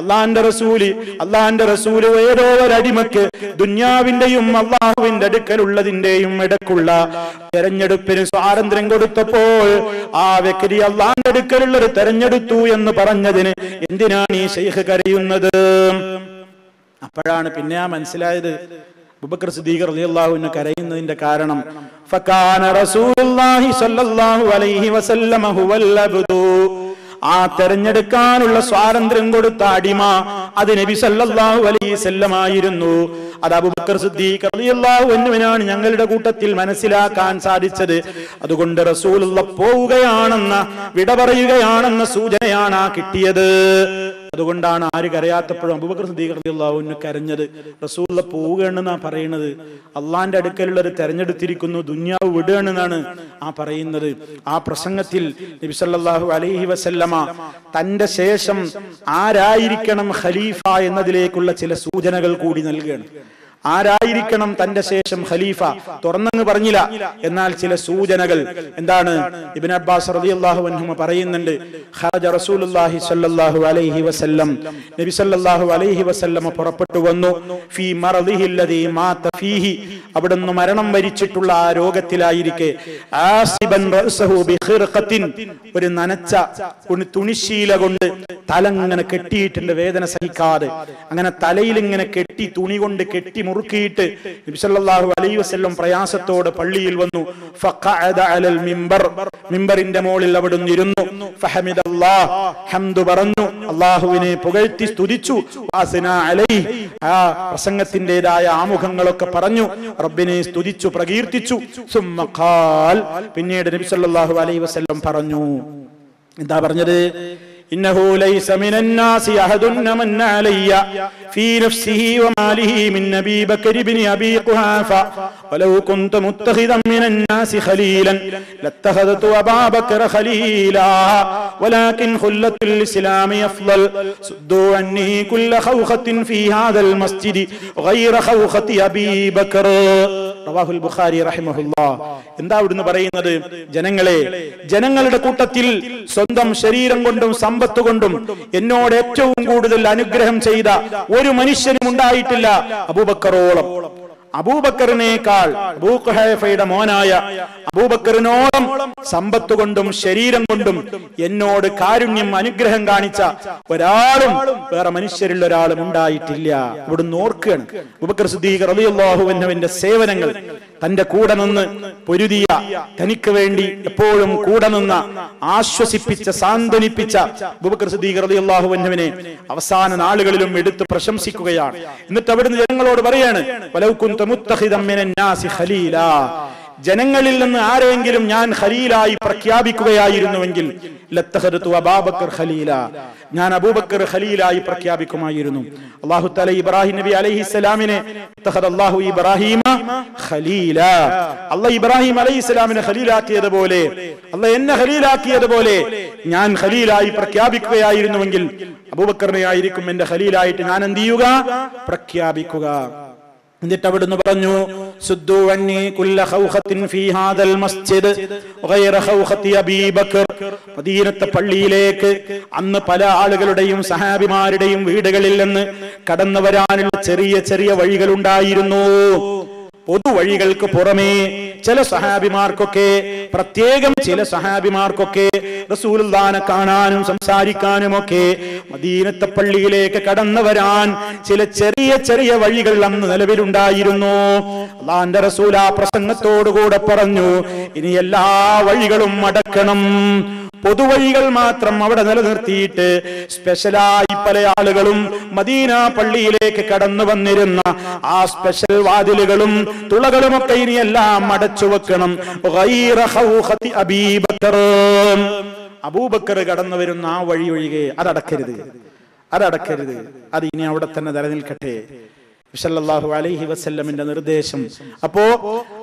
അള്ളാന്റെ റസൂൽ അള്ളാന്റെ റസൂൽ ഏതോ ഒരടിമക്ക് ദുന്യാവിന്റെയും അള്ളാഹുവിന്റെ അടുക്കലുള്ളതിന്റെയും ഇടക്കുള്ള തെരഞ്ഞെടുപ്പിന് സ്വാതന്ത്ര്യം കൊടുത്തപ്പോൾ ആ വ്യക്തി അള്ളാന്റെ അടുക്കലുള്ളത് തെരഞ്ഞെടുത്തു എന്ന് പറഞ്ഞതിന് എന്തിനാണ് ഈ ശൈഖ് കരയുന്നത്? അപ്പോഴാണ് പിന്നെ ആ മനസ്സിലായത്. കരയുന്നതിന്റെ കാരണം. ഫകാന റസൂലുള്ളാഹി സ്വല്ലല്ലാഹു അലൈഹി വസല്ലമ ഹുവൽ അബ്ദു. ആ തെരഞ്ഞെടുക്കാനുള്ള സ്വാതന്ത്ര്യം കൊടുത്ത അടിമ അത് നബി സല്ലല്ലാഹു അലൈഹി അത് അബൂബക്കർ സിദ്ദീഖ് റളിയല്ലാഹു ഞങ്ങളുടെ കൂട്ടത്തിൽ മനസ്സിലാക്കാൻ സാധിച്ചത്. അതുകൊണ്ട് റസൂലുള്ള പോവുകയാണെന്ന വിട പറയുകയാണെന്ന സൂചനയാണ് ആ കിട്ടിയത്. അതുകൊണ്ടാണ് ആര് കരയാത്തപ്പോഴും അബൂബക്കർ റളിയല്ലാഹുവിന് കരഞ്ഞത്. റസൂള്ള പോവുകയാണെന്നാ പറയുന്നത് അള്ളാന്റെ അടുക്കലുള്ള ഒരു തെരഞ്ഞെടുത്തിരിക്കുന്നു ദുന്യാവ് വിടുകയാണെന്നാണ് ആ പറയുന്നത്. ആ പ്രസംഗത്തിൽ നബിസല്ലാഹു അലൈഹി വസല്ലമ തന്റെ ശേഷം ആരായിരിക്കണം ഖലീഫ എന്നതിലേക്കുള്ള ചില സൂചനകൾ കൂടി നൽകുകയാണ്. ആരായിരിക്കണം തന്റെ ശേഷം ഖലീഫ? തുറന്നങ്ങ് പറഞ്ഞില്ല. എന്നാൽ ചില സൂചനകൾ. എന്താണ്? ഇബിൻ അബ്ബാസ് റളിയല്ലാഹു അൻഹു പറയുന്നുണ്ട്. ഖാജ റസൂലുള്ളാഹി സ്വല്ലല്ലാഹു അലൈഹി വസല്ലം. നബി സല്ലല്ലാഹു അലൈഹി വസല്ലം പുറപ്പെട്ടു വന്നു. ഫീ മർദിഹി അല്ലദീ മാത ഫീഹി. അവിടുന്ന് മരണം വരിച്ചിട്ടുള്ള ആ രോഗത്തിലായിരിക്കെ. ആസിബൻ റഅസഹു ബിഖിർഖത്തിൻ ഒരു നനച്ച ഒരു തുണിശീല കൊണ്ട് തല ഇങ്ങനെ കെട്ടിയിട്ടുണ്ട് വേദന സഹിക്കാതെ. അങ്ങനെ തലയിൽ ഇങ്ങനെ കെട്ടി തുണി കൊണ്ട് കെട്ടി മുറുക്കിയിട്ട് നബി അലൈ വസ്ല്ലം പ്രയാസത്തോടെ പള്ളിയിൽ വന്നു. അലൽ മിമ്പർ മിമ്പറിന്റെ മോളിൽ അവിടുന്ന് ഇരുന്നു. ഹംദു പറഞ്ഞു അല്ലാഹുവിനെ പുകഴ്ത്തി സ്തുതിച്ചു. അലൈ ആ പ്രസംഗത്തിന്റേതായ ആമുഖങ്ങളൊക്കെ പറഞ്ഞു. റബ്ബിനെ സ്തുതിച്ചു പ്രകീർത്തിച്ചു. പിന്നീട് നബി അലൈ വസല്ലം പറഞ്ഞു. എന്താ പറഞ്ഞത്? إنه ليس من الناس أحد من علي في نفسه وماله من أبي بكر بن أبي قحافة. ولو كنت متخذا من الناس خليلا لاتخذت أبا بكر خليلا. ولكن خلة الإسلام أفضل. سدوا عني كل خوخة في هذا المسجد غير خوخة أبي بكر. റവാഹുൽ ബുഖാരി റഹിമഹുല്ലാ. എന്താ ഇവിടുന്ന് പറയുന്നത്? ജനങ്ങളെ ജനങ്ങളുടെ കൂട്ടത്തിൽ സ്വന്തം ശരീരം കൊണ്ടും സമ്പത്ത് കൊണ്ടും എന്നോട് ഏറ്റവും കൂടുതൽ അനുഗ്രഹം ചെയ്ത ഒരു മനുഷ്യനും ഉണ്ടായിട്ടില്ല. അബൂബക്കറോളം. അബൂബക്കറിനേക്കാൾ അബൂഖഹയുടെ മോനായ അബൂബക്കറിനോളം സമ്പത്ത് കൊണ്ടും ശരീരം കൊണ്ടും എന്നോട് കാരുണ്യം അനുഗ്രഹം കാണിച്ച ഒരാളും വേറെ മനുഷ്യരിൽ ഒരാളും ഉണ്ടായിട്ടില്ല. ഇവിടുന്ന് ഓർക്കുകയാണ്. അബൂബക്കർ സുദ്ദീഖ് അൻഹുവിന്റെ സേവനങ്ങൾ തന്റെ കൂടെ നിന്ന് പൊരുതിയ തനിക്ക് വേണ്ടി എപ്പോഴും കൂടെ നിന്ന് ആശ്വസിപ്പിച്ച സാന്ത്വനിപ്പിച്ച ബുബക്കർ സിദ്ദീഖ് റളിയല്ലാഹു അൻഹുവിനെ അവസാന നാളുകളിലും എടുത്ത് പ്രശംസിക്കുകയാണ്. എന്നിട്ട് അവിടുന്ന് ജനങ്ങളോട് പറയാണ് വലൗ ജനങ്ങളിൽ നിന്ന് ആരെങ്കിലും ഞാൻ ഖലീലായി പ്രഖ്യാപിക്കുകയായിരുന്നുവെങ്കിൽ ഖലീല. ഞാൻ അബൂബക്കർ ഖലീലായി പ്രഖ്യാപിക്കുമായിരുന്നു. അള്ളാഹു തല ഇബ്രാഹിം നബി അലൈഹിസ്സലാമിനെ ഇത്തഖദ അള്ളാഹു ഇബ്രാഹിമ ഖലീല. അള്ള ഇബ്രാഹിം അലൈഹിസ്സലാമിനെ ഖലീലാക്കിയതുപോലെ അല്ല എന്നെ ഖലീലാക്കിയതുപോലെ ഞാൻ ഖലീലായി പ്രഖ്യാപിക്കുകയായിരുന്നുവെങ്കിൽ അബൂബക്കറിനെ ആയിരിക്കും എന്റെ ഖലീലായിട്ട് ഞാൻ എന്ത് ചെയ്യുക? പ്രഖ്യാപിക്കുക. എന്നിട്ട് അവിടുന്ന് പറഞ്ഞു പള്ളിയിലേക്ക് അന്ന് പല ആളുകളുടെയും സഹാബിമാരുടെയും വീടുകളിൽ നിന്ന് കടന്നു വരാനുള്ള ചെറിയ ചെറിയ വഴികൾ ഉണ്ടായിരുന്നു പൊതുവഴികൾക്ക് പുറമേ ചില സഹാബിമാർക്കൊക്കെ പ്രത്യേകം ചില സഹാബിമാർക്കൊക്കെ റസൂലുള്ളാനെ കാണാനും സംസാരിക്കാനും ഒക്കെ മദീനത്തെ പള്ളിയിലേക്ക് കടന്നു വരാൻ ചില ചെറിയ ചെറിയ വഴികൾ അന്ന് നിലവിലുണ്ടായിരുന്നു. അള്ളാന്റെ റസൂൽ ആ പ്രസംഗത്തോടുകൂടെ പറഞ്ഞു ഇനി എല്ലാ വഴികളും അടക്കണം. പൊതുവഴികൾ മാത്രം അവിടെ നിലനിർത്തിയിട്ട് സ്പെഷ്യലായി പല ആളുകളും മദീന പള്ളിയിലേക്ക് കടന്നു വന്നിരുന്ന ആ സ്പെഷ്യൽ വാതിലുകളും തുളകളുമൊക്കെ ഇനിയെല്ലാം അടച്ചു വെക്കണം. അബൂബക്കർ. കടന്നു വരുന്ന ആ വഴി ഒഴികെ അതടക്കരുത്. അതടക്കരുത്. അത് ഇനി അവിടെ തന്നെ നിലനിൽക്കട്ടെ. സല്ലല്ലാഹു അലൈഹി വസ്ല്ലമിന്റെ നിർദ്ദേശം. അപ്പോ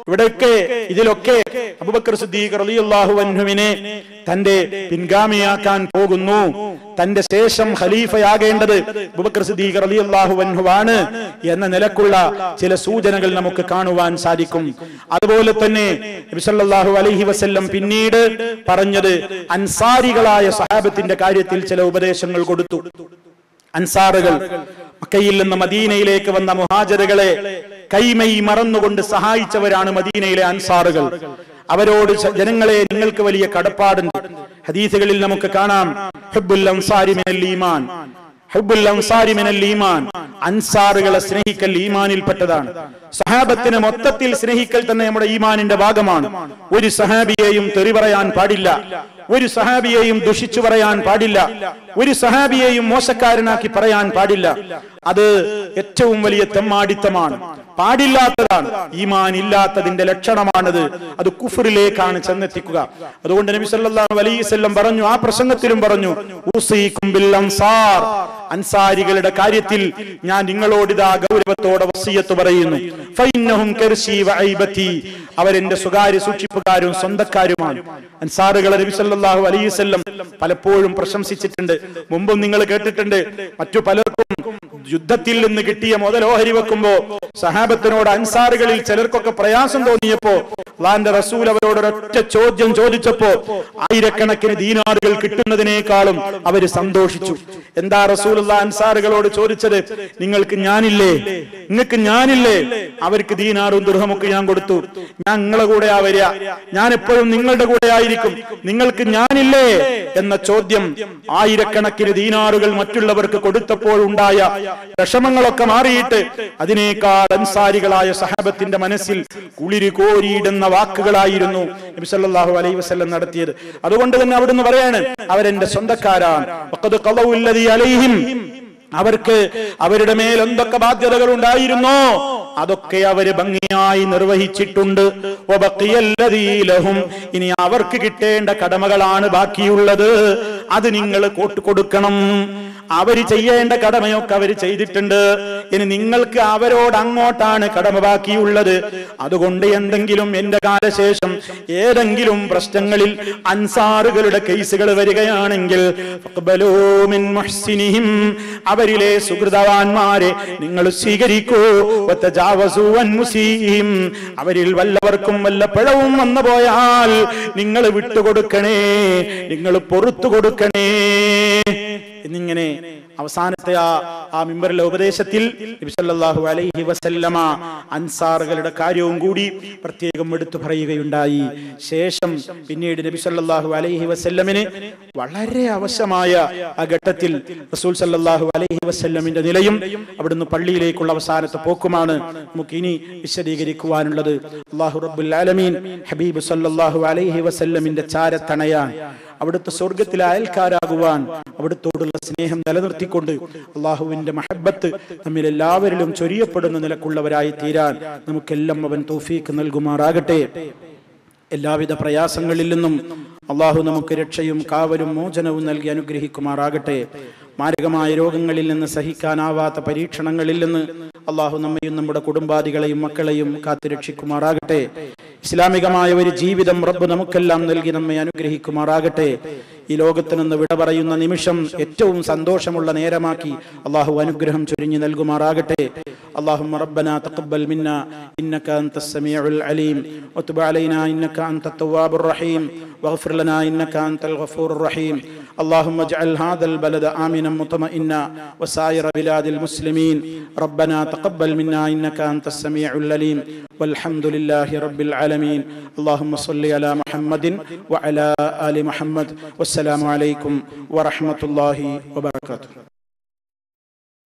ഇവിടെയൊക്കെ ഇതിലൊക്കെ അബൂബക്കർ സിദ്ദീഖ് റളിയല്ലാഹു അൻഹുവിനെ തന്റെ പിൻഗാമിയാക്കാൻ പോകുന്നു. തന്റെ ശേഷം ഖലീഫയാകേണ്ടത് അബൂബക്കർ സിദ്ദീഖ് റളിയല്ലാഹു അൻഹുവാണ് എന്ന നിലക്കുള്ള ചില സൂചനകൾ നമുക്ക് കാണുവാൻ സാധിക്കും. അതുപോലെ തന്നെ നബി സല്ലല്ലാഹു അലൈഹി വസല്ലം പിന്നീട് പറഞ്ഞത് അൻസാരികളായ സഹാബത്തിന്റെ കാര്യത്തിൽ ചില ഉപദേശങ്ങൾ കൊടുത്തു. അൻസാറുകൾ മക്കയിൽ നിന്ന് മദീനയിലേക്ക് വന്ന മുഹാജറുകളെ കൈമൈ മറന്നുകൊണ്ട് സഹായിച്ചവരാണ് മദീനയിലെ അൻസാറുകൾ. അവരോട് ജനങ്ങളെ നിങ്ങൾക്ക് വലിയ കടപ്പാടുണ്ട്. ഹദീസുകളിൽ നമുക്ക് കാണാം ഹബ്ബുൽ അൻസാരി മിനൽ ഈമാൻ. ഹബ്ബുൽ അൻസാരി മിനൽ ഈമാൻ അൻസാറുകളെ സ്നേഹിക്കൽ ഈമാനിൽപ്പെട്ടതാണ്. സഹാബത്തിനെ മൊത്തത്തിൽ സ്നേഹിക്കൽ തന്നെ നമ്മുടെ ഈമാനിന്റെ ഭാഗമാണ്. ഒരു സഹാബിയെയും തെറി പറയാൻ പാടില്ല. ഒരു സഹാബിയെയും ദുഷിച്ചു പറയാൻ പാടില്ല. ഒരു സഹാബിയെയും മോശക്കാരനാക്കി പറയാൻ പാടില്ല. അത് ഏറ്റവും വലിയ തെമ്മാടിത്തമാണ്. പാടില്ലാത്തതാണ്. ഈമാൻ ഇല്ലാത്തതിന്റെ ലക്ഷണമാണത്. അത് കുഫറിലേക്കാണ് ചെന്നെത്തിക്കുക. അതുകൊണ്ട് നബി സല്ലല്ലാഹു അലൈഹി പറഞ്ഞു ആ പ്രസംഗത്തിലും പറഞ്ഞു ബിൽ അൻസാർ. അൻസാരികളുടെ കാര്യത്തിൽ ഞാൻ നിങ്ങളോട് ഇതാ ഗൗരവത്തോടെ വസീയത്ത് പറയുന്നു. ഫൈന്നഹും സ്വകാര്യ സൂക്ഷിപ്പുകാരും സ്വന്തക്കാരുമാണ്. അൻസാറുകളെ നബി സല്ലല്ലാഹു അലൈഹി പലപ്പോഴും പ്രശംസിച്ചിട്ടുണ്ട്. മുമ്പും നിങ്ങൾ കേട്ടിട്ടുണ്ട്. മറ്റു പലർക്കും യുദ്ധത്തിൽ നിന്ന് കിട്ടിയ മുതലോഹരി വെക്കുമ്പോ സഹാബത്തിനോട് അൻസാറുകളിൽ ചിലർക്കൊക്കെ പ്രയാസം തോന്നിയപ്പോ അള്ളാന്റെ റസൂൽ അവരോട് ഒരൊറ്റ ചോദ്യം ചോദിച്ചപ്പോ ആയിരക്കണക്കിന് ദീനാറുകൾ കിട്ടുന്നതിനേക്കാളും അവർ സന്തോഷിച്ചു. എന്താ റസൂൽ അൻസാറുകളോട് ചോദിച്ചത്? നിങ്ങൾക്ക് ഞാനില്ലേ? നിങ്ങൾക്ക് ഞാനില്ലേ? അവർക്ക് ദീനാറും ദുർഹമൊക്കെ ഞാൻ കൊടുത്തു. ഞാൻ നിങ്ങളെ കൂടെ ആവരിക വരിക. ഞാൻ എപ്പോഴും നിങ്ങളുടെ കൂടെ ആയിരിക്കും. നിങ്ങൾക്ക് ഞാനില്ലേ? എന്ന ചോദ്യം ആയിരക്കണക്കിന് ദീനാറുകൾ മറ്റുള്ളവർക്ക് കൊടുത്തപ്പോഴുണ്ടായ വിഷമങ്ങളൊക്കെ മാറിയിട്ട് അതിനേക്കാൾ അൻസാരികളായ സഹാബത്തിന്റെ മനസ്സിൽ കുളിര് കോരിയിടുന്ന വാക്കുകളായിരുന്നു നബി സല്ലല്ലാഹു അലൈഹി വസല്ലം നടത്തിയത്. അതുകൊണ്ട് തന്നെ അവിടുന്ന് പറയാണ് അവരെന്റെ സ്വന്തക്കാരാണ്. അലൈഹിം. അവർക്ക് അവരുടെ മേൽ എന്തൊക്കെ ബാധ്യതകൾ ഉണ്ടായിരുന്നോ അതൊക്കെ അവർ ഭംഗിയായി നിർവഹിച്ചിട്ടുണ്ട്. ഇനി അവർക്ക് കിട്ടേണ്ട കടമകളാണ് ബാക്കിയുള്ളത്. അത് നിങ്ങൾ കൊടുക്കണം. അവർ ചെയ്യേണ്ട കടമയൊക്കെ അവർ ചെയ്തിട്ടുണ്ട്. ഇനി നിങ്ങൾക്ക് അവരോട് അങ്ങോട്ടാണ് കടമ ബാക്കിയുള്ളത്. അതുകൊണ്ട് എന്തെങ്കിലും എന്റെ കാലശേഷം ഏതെങ്കിലും പ്രശ്നങ്ങളിൽ അൻസാറുകളുടെ കേസുകൾ വരികയാണെങ്കിൽ. അവരിലെ സുഹൃതവാന്മാരെ നിങ്ങൾ സ്വീകരിക്കൂ. അവരിൽ വല്ലവർക്കും വല്ല പിഴവും വന്നു പോയാൽ നിങ്ങൾ വിട്ടുകൊടുക്കണേ. നിങ്ങൾ പൊറത്തു കൊടുക്കണേ. എന്നിങ്ങനെ അവസാനത്തെ ആ ആ മിമ്പറിലെ ഉപദേശത്തിൽ അലൈഹി വസല്ലമ അൻസാറുകളുടെ കാര്യവും കൂടി പ്രത്യേകം എടുത്തു പറയുകയുണ്ടായി. ശേഷം പിന്നീട് നബി സല്ലല്ലാഹു അലൈഹി വസല്ലമിന് വളരെ ആവശ്യമായ ആ ഘട്ടത്തിൽ റസൂൽ സല്ലാഹു അലൈഹി വസല്ലമിന്റെ നിലയും അവിടുന്ന് പള്ളിയിലേക്കുള്ള അവസാനത്തെ പോക്കുമാണ് നമുക്ക് ഇനി വിശദീകരിക്കുവാനുള്ളത്. അള്ളാഹു റബ്ബുൽ ആലമീൻ ഹബീബ് സല്ലാഹു അലൈഹി വസല്ലമിന്റെ ചാരത്തണയാൻ അവിടുത്തെ സ്വർഗത്തിലെ അയൽക്കാരാകുവാൻ അവിടുത്തോടുള്ള സ്നേഹം നിലനിർത്തിക്കൊണ്ട് അള്ളാഹുവിന്റെ മഹബത്ത് നമ്മിൽ എല്ലാവരിലും ചൊരിയപ്പെടുന്ന നിലക്കുള്ളവരായി തീരാൻ നമുക്കെല്ലാം അവൻ തൗഫീക്ക് നൽകുമാറാകട്ടെ. എല്ലാവിധ പ്രയാസങ്ങളിൽ നിന്നും അള്ളാഹു നമുക്ക് രക്ഷയും കാവലും മോചനവും നൽകി അനുഗ്രഹിക്കുമാറാകട്ടെ. മാരകമായ രോഗങ്ങളിൽ നിന്ന് സഹിക്കാനാവാത്ത പരീക്ഷണങ്ങളിൽ നിന്ന് അള്ളാഹു നമ്മയും നമ്മുടെ കുടുംബാദികളെയും മക്കളെയും കാത്തുരക്ഷിക്കുമാറാകട്ടെ. ഇസ്ലാമികമായ ഒരു ജീവിതം റബ്ബ് നമുക്കെല്ലാം നൽകി നമ്മെ അനുഗ്രഹിക്കുമാറാകട്ടെ. ഈ ലോകത്ത് നിന്ന് വിട പറയുന്ന നിമിഷം ഏറ്റവും സന്തോഷമുള്ള നേരമാക്കി അള്ളാഹു അനുഗ്രഹം ചൊരിഞ്ഞു നൽകുമാറാകട്ടെ اللهم ربنا تقبل منا انك انت السميع العليم وتب علينا انك انت التواب الرحيم واغفر لنا انك انت الغفور الرحيم اللهم اجعل هذا البلد امنا مطمئنا وسائر بلاد المسلمين ربنا تقبل منا انك انت السميع العليم والحمد لله رب العالمين. اللهم صل على محمد وعلى آل محمد. والسلام عليكم ورحمة الله وبركاته.